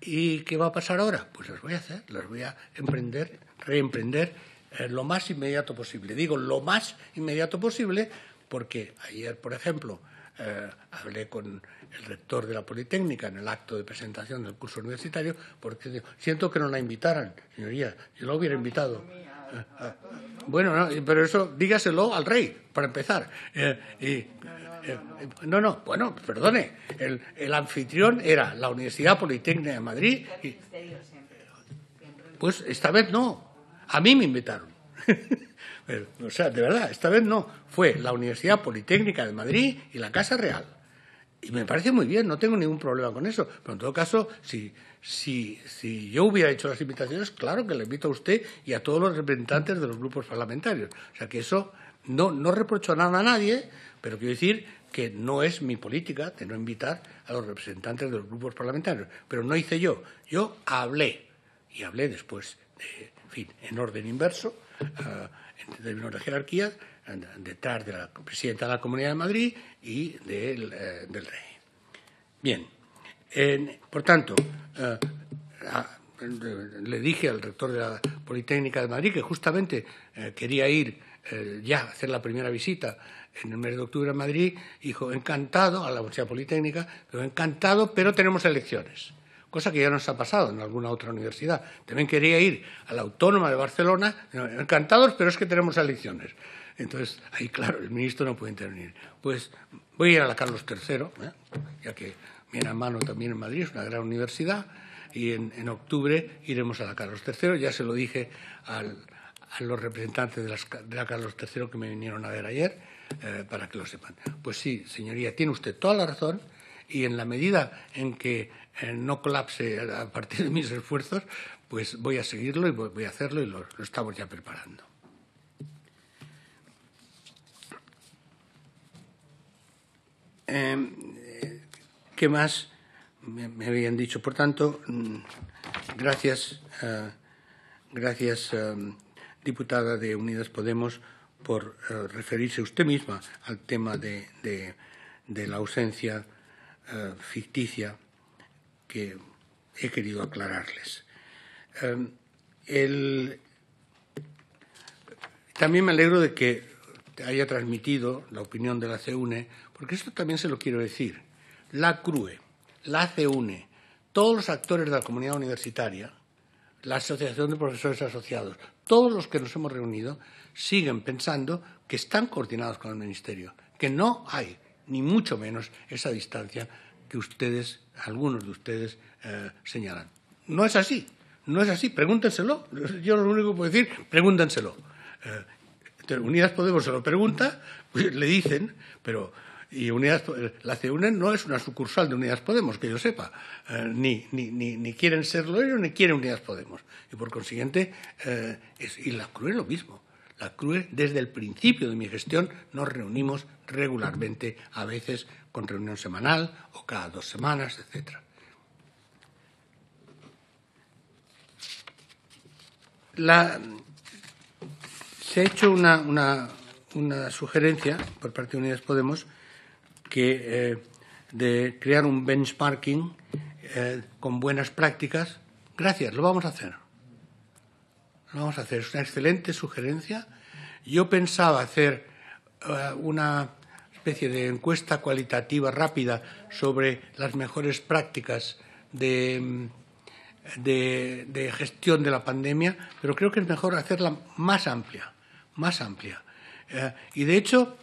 ¿Y qué va a pasar ahora? Pues las voy a hacer, las voy a emprender, reemprender eh, lo más inmediato posible. Digo lo más inmediato posible porque ayer, por ejemplo, eh, hablé con el rector de la Politécnica en el acto de presentación del curso universitario, porque siento que no la invitaran, señoría, yo la hubiera invitado. Bueno, pero eso dígaselo al rey, para empezar. y, no, no, bueno, perdone. El, anfitrión era la Universidad Politécnica de Madrid. pues esta vez no. A mí me invitaron. [laughs] o sea, de verdad, esta vez no. Fue la Universidad Politécnica de Madrid y la Casa Real. Y me parece muy bien, no tengo ningún problema con eso. Pero en todo caso, si, si, si yo hubiera hecho las invitaciones, claro que le invito a usted y a todos los representantes de los grupos parlamentarios. O sea que eso no, no reprocho nada a nadie, pero quiero decir que no es mi política de no invitar a los representantes de los grupos parlamentarios. Pero no hice yo. Yo hablé. Y hablé después, de, en fin, en orden inverso, uh, en términos de jerarquía, detrás de la presidenta de la Comunidad de Madrid y del, eh, del rey. Bien. Por tanto, eh, le dije al rector de la Politécnica de Madrid que justamente eh, quería ir ya a hacer la primera visita en el mes de octubre a Madrid, dijo, encantado, a la Universidad Politécnica, pero encantado, pero tenemos elecciones. Cosa que ya nos ha pasado en alguna otra universidad. También quería ir a la Autónoma de Barcelona, encantados, pero es que tenemos elecciones. Entonces, ahí, claro, el ministro no puede intervenir. Pues voy a ir a la Carlos III, ¿eh? ya que viene a mano también en Madrid, es una gran universidad, y en, octubre iremos a la Carlos III. Ya se lo dije a los representantes de, la Carlos III que me vinieron a ver ayer, eh, para que lo sepan. Pues sí, señoría, tiene usted toda la razón, y en la medida en que eh, no colapse a partir de mis esfuerzos, pues voy a seguirlo y voy a hacerlo y lo estamos ya preparando. Em, ¿Qué más me, habían dicho? Por tanto, mm, gracias, eh, gracias, em, diputada de Unidas Podemos, por eh, referirse usted misma al tema de, la ausencia eh, ficticia que he querido aclararles. También me alegro de que haya transmitido la opinión de la CUNE porque esto también se lo quiero decir, la CRUE, la CUNE, todos los actores de la comunidad universitaria, la Asociación de Profesores Asociados, todos los que nos hemos reunido, siguen pensando que están coordinados con el Ministerio, que no hay, ni mucho menos, esa distancia que ustedes, algunos de ustedes, eh, señalan. No es así, no es así, pregúntenselo. Yo lo único que puedo decir, pregúntenselo. Eh, Unidas Podemos se lo pregunta, pues le dicen, pero y Unidas, la CUNE no es una sucursal de Unidas Podemos, que yo sepa. Eh, ni, ni, ni, quieren serlo ellos, ni quieren Unidas Podemos. Y por consiguiente, eh, y la CRUE lo mismo. La CRUE, desde el principio de mi gestión, nos reunimos regularmente, a veces con reunión semanal o cada dos semanas, etc. se ha hecho una, una, una sugerencia por parte de Unidas Podemos que, eh, de crear un benchmarking eh, con buenas prácticas. Gracias, lo vamos a hacer. Lo vamos a hacer. Es una excelente sugerencia. Yo pensaba hacer eh, una especie de encuesta cualitativa rápida sobre las mejores prácticas de, de, gestión de la pandemia, pero creo que es mejor hacerla más amplia, más amplia. y de hecho,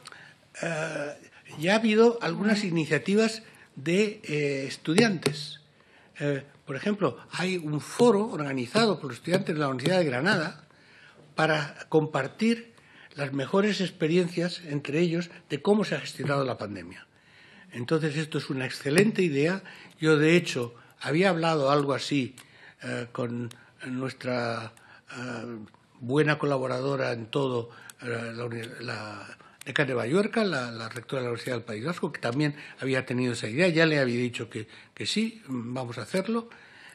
ya ha habido algunas iniciativas de eh, estudiantes. Eh, por ejemplo, hay un foro organizado por los estudiantes de la Universidad de Granada para compartir las mejores experiencias entre ellos de cómo se ha gestionado la pandemia. Entonces, esto es una excelente idea. Yo, de hecho, había hablado algo así eh, con nuestra buena colaboradora en todo, la de de Balluerca, la, rectora de la Universidad del País Vasco, que también había tenido esa idea, ya le había dicho que, sí, vamos a hacerlo.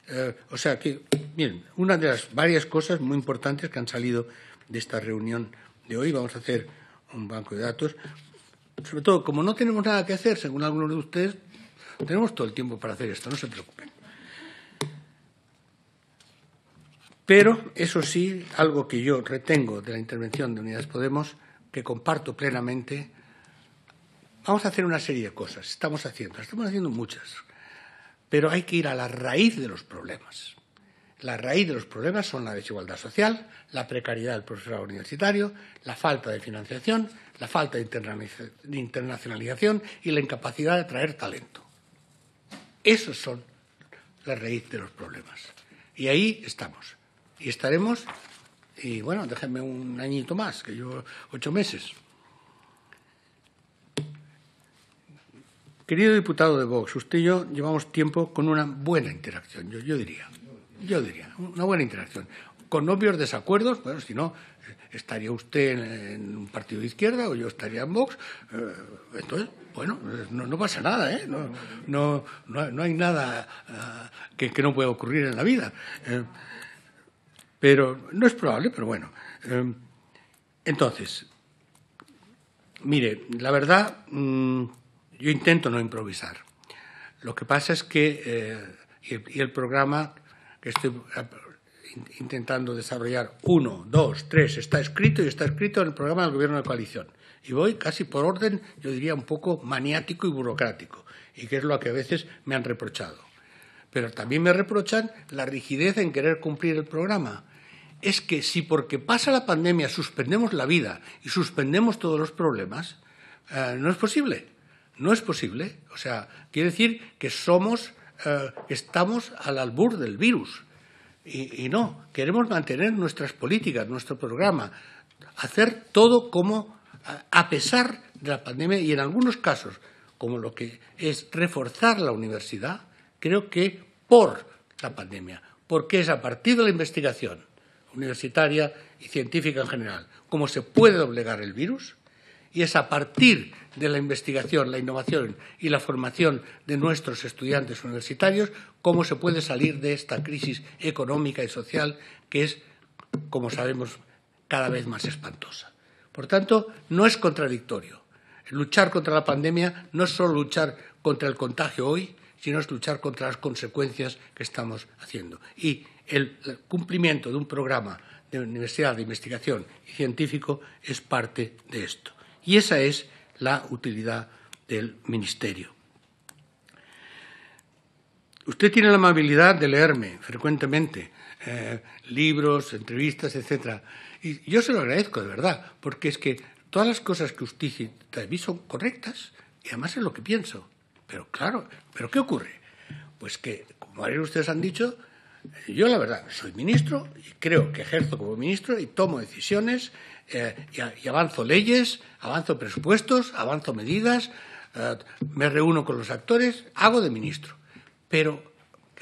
Eh, o sea que, miren, una de las varias cosas muy importantes que han salido de esta reunión de hoy, vamos a hacer un banco de datos. Sobre todo, como no tenemos nada que hacer, según algunos de ustedes, tenemos todo el tiempo para hacer esto, no se preocupen. Pero, eso sí, algo que yo retengo de la intervención de Unidas Podemos que comparto plenamente, vamos a hacer una serie de cosas. Estamos haciendo, estamos haciendo muchas, pero hay que ir a la raíz de los problemas. la raíz de los problemas son la desigualdad social, la precariedad del profesorado universitario, la falta de financiación, la falta de internacionalización y la incapacidad de atraer talento. Esos son la raíz de los problemas. Y ahí estamos. Y estaremos, y bueno, déjenme un añito más, que yo ocho meses. Querido diputado de Vox, usted y yo llevamos tiempo con una buena interacción, yo, yo diría. Yo diría, una buena interacción. Con obvios desacuerdos, bueno, si no, estaría usted en, un partido de izquierda o yo estaría en Vox. Eh, entonces, bueno, no, pasa nada, ¿eh? No, no, no, hay nada eh, que, no pueda ocurrir en la vida. Eh, pero no es probable, pero bueno. entonces, mire, la verdad, mm, yo intento no improvisar. Lo que pasa es que, y el programa que estoy intentando desarrollar uno, dos, tres, está escrito y está escrito en el programa del Gobierno de coalición. Y voy casi por orden, yo diría, un poco maniático y burocrático, y que es lo que a veces me han reprochado. Pero también me reprochan la rigidez en querer cumplir el programa. Es que si porque pasa la pandemia suspendemos la vida y suspendemos todos los problemas, eh, no es posible. No es posible. O sea, quiere decir que somos, eh, estamos al albur del virus y, no, queremos mantener nuestras políticas, nuestro programa, hacer todo como a pesar de la pandemia y en algunos casos, como lo que es reforzar la universidad, creo que por la pandemia, porque es a partir de la investigación universitaria y científica en general, como se puede doblegar el virus, y es a partir de la investigación, la innovación y la formación de nuestros estudiantes universitarios cómo se puede salir de esta crisis económica y social que es, como sabemos, cada vez más espantosa. Por tanto, no es contradictorio. Luchar contra la pandemia no es solo luchar contra el contagio hoy, sino es luchar contra las consecuencias que estamos haciendo. Y el cumplimiento de un programa de universidad de investigación y científico es parte de esto. Y esa es la utilidad del Ministerio. Usted tiene la amabilidad de leerme frecuentemente eh, libros, entrevistas, etcétera. Y yo se lo agradezco de verdad, porque es que todas las cosas que usted mí son correctas y además es lo que pienso. Pero claro, ¿pero qué ocurre? Pues que, como varios de ustedes han dicho, yo la verdad soy ministro y creo que ejerzo como ministro y tomo decisiones eh, y, avanzo leyes, avanzo presupuestos, avanzo medidas, eh, me reúno con los actores, hago de ministro. Pero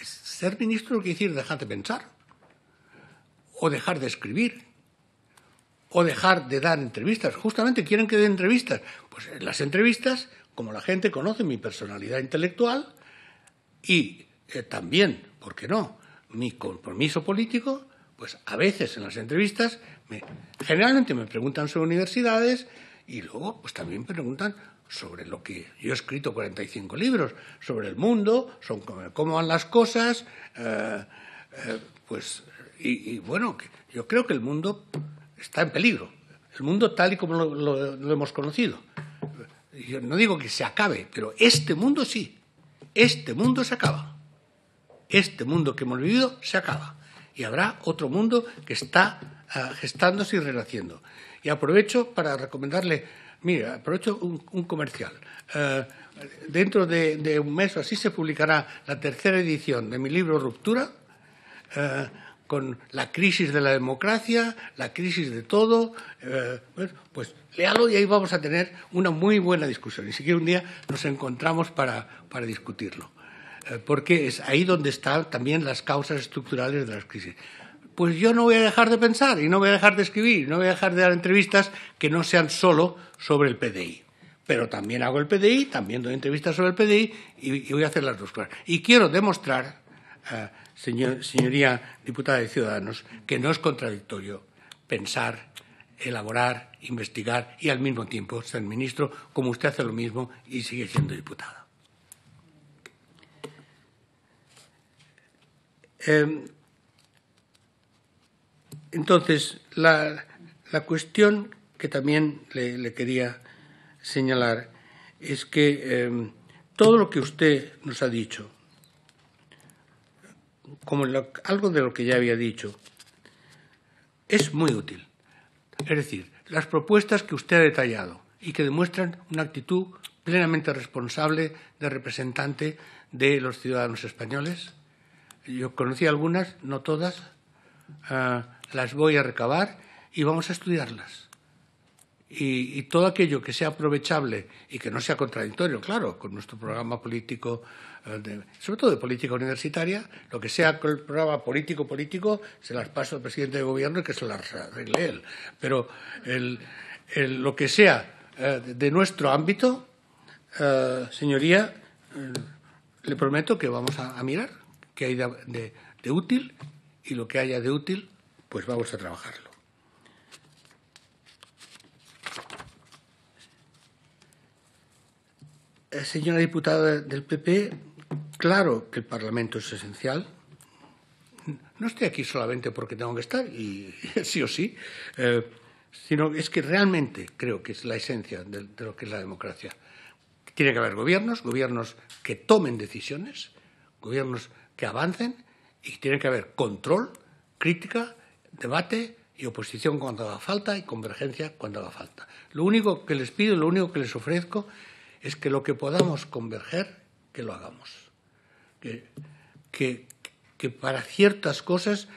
ser ministro no quiere decir dejar de pensar, o dejar de escribir, o dejar de dar entrevistas. Justamente quieren que dé entrevistas. Pues las entrevistas, como la gente conoce mi personalidad intelectual y eh, también, ¿por qué no?, mi compromiso político, pues a veces en las entrevistas, generalmente me preguntan sobre universidades y luego pues también preguntan sobre lo que yo he escrito 45 libros, sobre el mundo, cómo van las cosas, eh, eh, pues, y, bueno, yo creo que el mundo está en peligro, el mundo tal y como lo hemos conocido. Yo no digo que se acabe, pero este mundo sí, este mundo se acaba. Este mundo que hemos vivido se acaba y habrá otro mundo que está ah, gestándose y renaciendo. Y aprovecho para recomendarle, mira, aprovecho un, comercial. Eh, dentro de, un mes o así se publicará la tercera edición de mi libro Ruptura, eh, con la crisis de la democracia, la crisis de todo. Eh, pues léalo y ahí vamos a tener una muy buena discusión. Y si quiere un día nos encontramos para discutirlo. Eh, porque es ahí donde están también las causas estructurales de las crisis. Pues yo no voy a dejar de pensar y no voy a dejar de escribir, no voy a dejar de dar entrevistas que no sean solo sobre el PDI. Pero también hago el PDI, también doy entrevistas sobre el PDI y, voy a hacer las dos cosas. Y quiero demostrar, eh, señoría diputada de Ciudadanos, que no es contradictorio pensar, elaborar, investigar y al mismo tiempo ser ministro, como usted hace lo mismo y sigue siendo diputada. Em, entonces, la, cuestión que también le, quería señalar es que em, todo lo que usted nos ha dicho como algo de lo que ya había dicho, es muy útil. Es decir, las propuestas que usted ha detallado y que demuestran una actitud plenamente responsable de representante de los ciudadanos españoles. Yo conocí algunas, no todas, ah, las voy a recabar y vamos a estudiarlas. Y, todo aquello que sea aprovechable y que no sea contradictorio, claro, con nuestro programa político, eh, sobre todo de política universitaria, lo que sea con el programa político-político, se las paso al presidente de gobierno y que se las arregle él. Pero lo que sea eh, de nuestro ámbito, eh, señoría, le prometo que vamos a, mirar qué hay de útil y lo que haya de útil, pues vamos a trabajarlo. Señora diputada del PP, claro que el Parlamento es esencial. No estoy aquí solamente porque tengo que estar, y [laughs] sí o sí, eh, sino es que realmente creo que es la esencia de, lo que es la democracia. Tiene que haber gobiernos, gobiernos que tomen decisiones, gobiernos que avancen, y tiene que haber control, crítica, debate y oposición cuando haga falta y convergencia cuando haga falta. Lo único que les pido, lo único que les ofrezco es que lo que podamos converger, que lo hagamos. Que, para ciertas cosas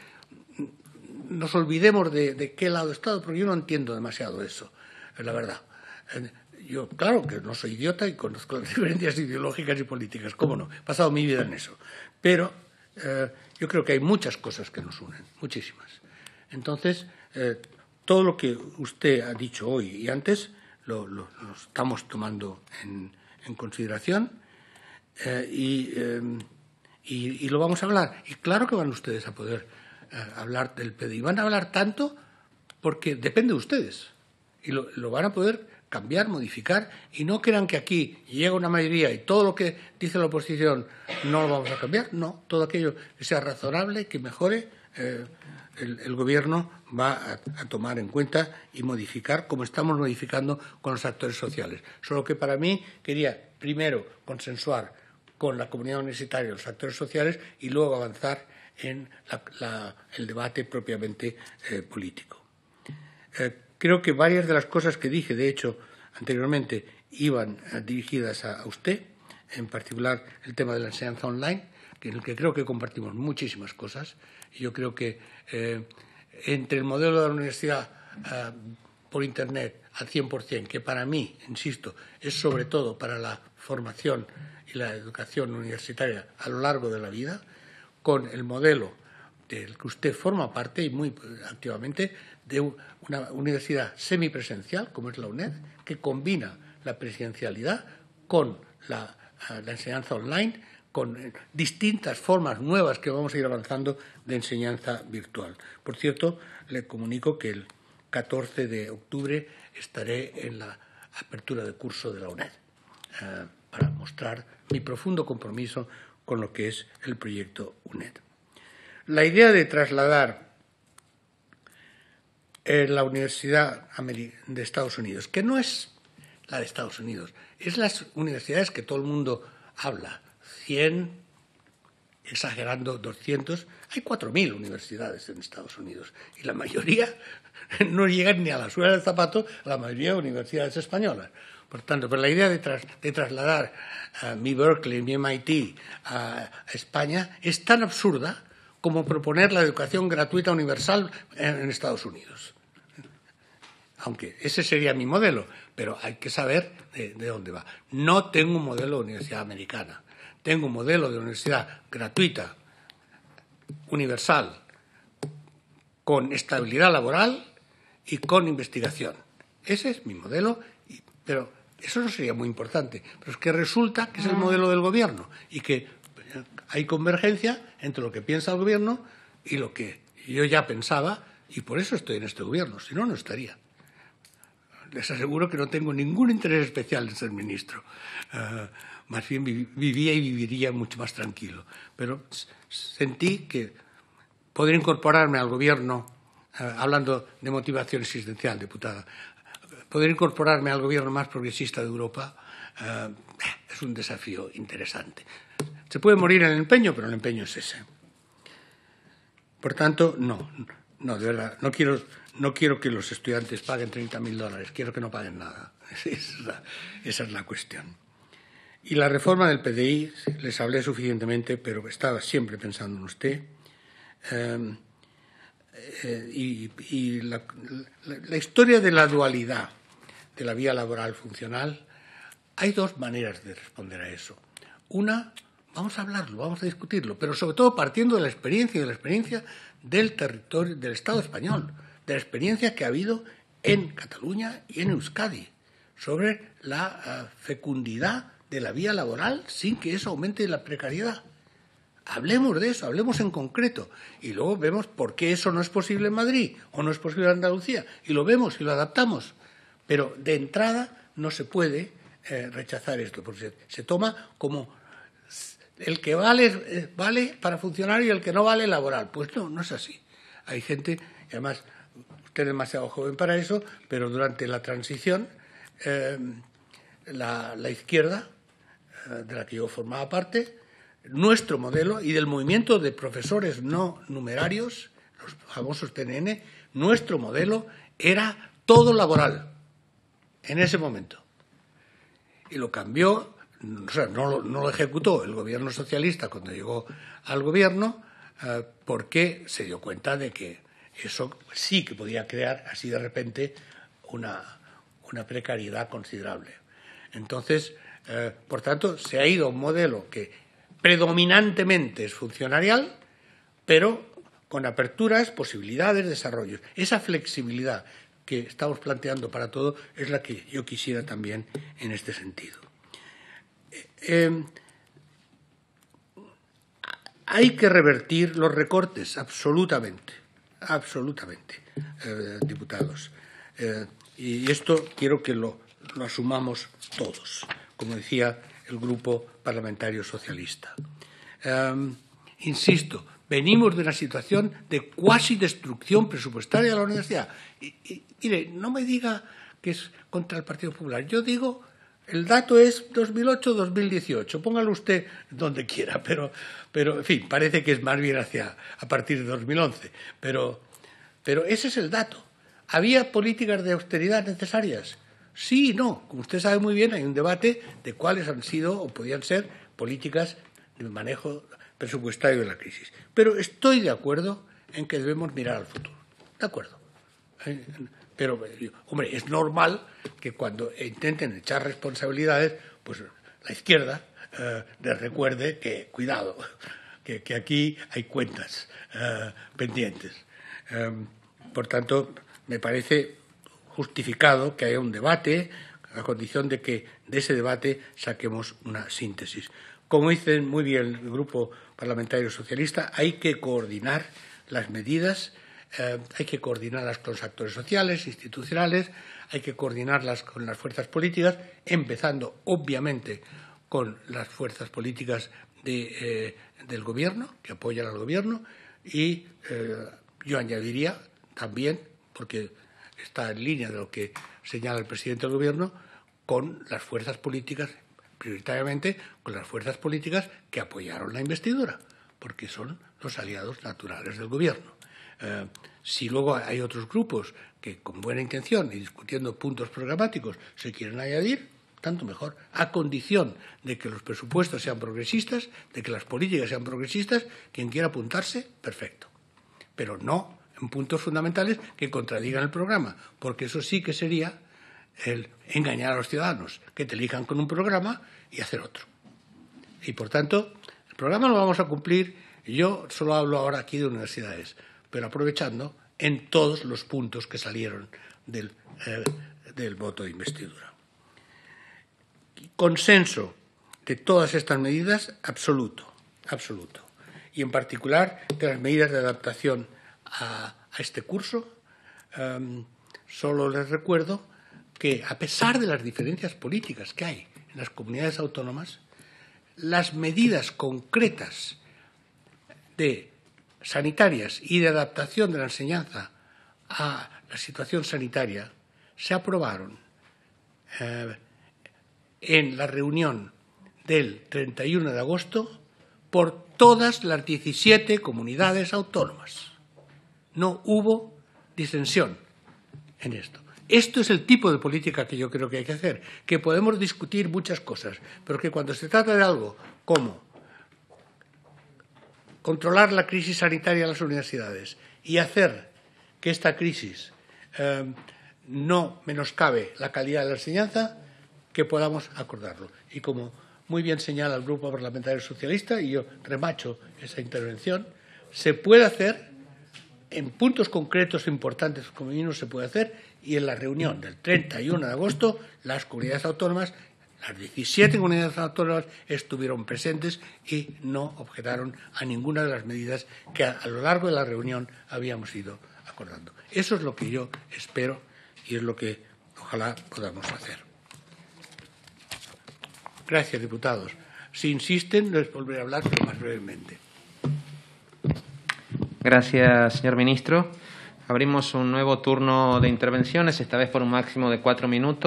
nos olvidemos de, qué lado he estado, porque yo no entiendo demasiado eso, es la verdad. Yo, claro que no soy idiota y conozco las [laughs] diferencias ideológicas y políticas, cómo no, he pasado mi vida en eso. Pero eh, yo creo que hay muchas cosas que nos unen, muchísimas. Entonces, eh, todo lo que usted ha dicho hoy y antes lo, estamos tomando en, consideración eh, em, y, lo vamos a hablar. Y claro que van ustedes a poder eh, hablar del PDI. Van a hablar tanto porque depende de ustedes. Y lo, van a poder cambiar, modificar, y no crean que aquí llega una mayoría y todo lo que dice la oposición no lo vamos a cambiar. No, todo aquello que sea razonable, que mejore, eh, el, Gobierno va a, tomar en cuenta y modificar como estamos modificando con los actores sociales. Solo que para mí quería primero consensuar con la comunidad universitaria los actores sociales y luego avanzar en el debate propiamente eh, político. Eh, creo que varias de las cosas que dije, de hecho, anteriormente, iban eh, dirigidas a, usted, en particular el tema de la enseñanza online, en el que creo que compartimos muchísimas cosas. Yo creo que eh, entre el modelo de la universidad eh, por Internet al 100%, que para mí, insisto, es sobre todo para la formación y la educación universitaria a lo largo de la vida, con el modelo del que usted forma parte y muy activamente de una universidad semipresencial, como es la UNED, que combina la presencialidad con la enseñanza online con distintas formas nuevas que vamos a ir avanzando de enseñanza virtual. Por cierto, le comunico que el 14 de octubre estaré en la apertura de curso de la UNED eh, para mostrar mi profundo compromiso con lo que es el proyecto UNED. La idea de trasladar la Universidad de Estados Unidos, que no es la de Estados Unidos, es las universidades que todo el mundo habla, 100, exagerando 200, hay 4.000 universidades en Estados Unidos y la mayoría [laughs] no llegan ni a la suela del zapato la mayoría de universidades españolas. Por tanto, pero la idea de, trasladar a mi Berkeley, mi MIT a España es tan absurda como proponer la educación gratuita universal en, Estados Unidos. Aunque ese sería mi modelo, pero hay que saber de, de dónde va. No tengo un modelo de universidad americana tengo un modelo de universidad gratuita, universal, con estabilidad laboral y con investigación. Ese es mi modelo, pero eso no sería muy importante. Pero es que resulta que es el modelo del gobierno y que hay convergencia entre lo que piensa el gobierno y lo que yo ya pensaba y por eso estoy en este gobierno, si no, no estaría. Les aseguro que no tengo ningún interés especial en ser ministro. Eh, más bien vivía y viviría mucho más tranquilo. Pero sentí que poder incorporarme al gobierno, eh, hablando de motivación existencial, diputada, poder incorporarme al gobierno más progresista de Europa eh, es un desafío interesante. Se puede morir en el empeño, pero el empeño es ese. Por tanto, no, no, de verdad, no quiero, no quiero que los estudiantes paguen 30.000 dólares, quiero que no paguen nada. [laughs] Esa es, la, cuestión. Y la reforma del PDI, les hablé suficientemente, pero estaba siempre pensando en usted. Em, eh, y, la, historia de la dualidad de la vía laboral funcional, hay dos maneras de responder a eso. Una, vamos a hablarlo, vamos a discutirlo, pero sobre todo partiendo de la experiencia, de la experiencia del territorio, del Estado español, de la experiencia que ha habido en Cataluña y en Euskadi sobre la eh, fecundidad de la vía laboral sin que eso aumente la precariedad. Hablemos de eso, hablemos en concreto y luego vemos por qué eso no es posible en Madrid o no es posible en Andalucía y lo vemos y lo adaptamos. Pero de entrada no se puede eh, rechazar esto, porque se, toma como el que vale, eh, vale para funcionar y el que no vale laboral. Pues no, no es así. Hay gente, y además usted es demasiado joven para eso, pero durante la transición eh, la, izquierda, de la que yo formaba parte, nuestro modelo y del movimiento de profesores no numerarios, los famosos TNN, nuestro modelo era todo laboral en ese momento. Y lo cambió, o sea, no, lo ejecutó el gobierno socialista cuando llegó al gobierno, eh, porque se dio cuenta de que eso sí que podía crear así de repente una, una precariedad considerable. Entonces, eh, por tanto, se ha ido a un modelo que predominantemente es funcionarial, pero con aperturas, posibilidades, desarrollos. Esa flexibilidad que estamos planteando para todo es la que yo quisiera también en este sentido. Eh, eh, hay que revertir los recortes, absolutamente, absolutamente, eh, diputados. y esto quiero que lo asumamos todos, como decía el Grupo Parlamentario Socialista. Em, insisto, venimos de una situación de cuasi destrucción presupuestaria de la universidad. Mire, no me diga que es contra el Partido Popular. Yo digo, el dato es 2008-2018. Póngalo usted donde quiera, pero, pero, en fin, parece que es más bien hacia a partir de 2011. Pero, pero ese es el dato. ¿Había políticas de austeridad necesarias? Sí y no. Como usted sabe muy bien, hay un debate de cuáles han sido o podían ser políticas de manejo presupuestario de la crisis. Pero estoy de acuerdo en que debemos mirar al futuro. De acuerdo. Eh, pero, hombre, es normal que cuando intenten echar responsabilidades, pues la izquierda eh, les recuerde que, cuidado, que, aquí hay cuentas eh, pendientes. por tanto, me parece justificado que haya un debate a condición de que de ese debate saquemos una síntesis. Como dice muy bien el Grupo Parlamentario Socialista, hay que coordinar las medidas, eh, hay que coordinarlas con los actores sociales, institucionales, hay que coordinarlas con las fuerzas políticas, empezando obviamente con las fuerzas políticas eh, del Gobierno, que apoyan al Gobierno, y eh, yo añadiría también, porque está en línea de lo que señala el presidente del Gobierno, con las fuerzas políticas, prioritariamente con las fuerzas políticas que apoyaron la investidura, porque son los aliados naturales del Gobierno. Eh, si luego hay otros grupos que con buena intención y discutiendo puntos programáticos se quieren añadir, tanto mejor, a condición de que los presupuestos sean progresistas, de que las políticas sean progresistas, quien quiera apuntarse, perfecto. Pero no en puntos fundamentales que contradigan el programa, porque eso sí que sería el engañar a los ciudadanos, que te elijan con un programa y hacer otro. Y por tanto, el programa lo vamos a cumplir, yo solo hablo ahora aquí de universidades, pero aprovechando en todos los puntos que salieron del, eh, del voto de investidura. Consenso de todas estas medidas absoluto, absoluto. Y en particular de las medidas de adaptación a, este curso, em, solo les recuerdo que, a pesar de las diferencias políticas que hay en las comunidades autónomas, las medidas concretas de sanitarias y de adaptación de la enseñanza a la situación sanitaria se aprobaron eh, en la reunión del 31 de agosto por todas las 17 comunidades autónomas No hubo disensión en esto. Esto es el tipo de política que yo creo que hay que hacer, que podemos discutir muchas cosas, pero que cuando se trata de algo como controlar la crisis sanitaria en las universidades y hacer que esta crisis eh, no menoscabe la calidad de la enseñanza, que podamos acordarlo. Y como muy bien señala el Grupo Parlamentario Socialista, y yo remacho esa intervención, se puede hacer en puntos concretos importantes mínimo se puede hacer y en la reunión del 31 de agosto las comunidades autónomas, las 17 comunidades autónomas estuvieron presentes y no objetaron a ninguna de las medidas que a, lo largo de la reunión habíamos ido acordando. Eso es lo que yo espero y es lo que ojalá podamos hacer. Gracias, diputados. Si insisten, les volveré a hablar, más brevemente. Gracias, señor ministro. Abrimos un nuevo turno de intervenciones, esta vez por un máximo de cuatro minutos.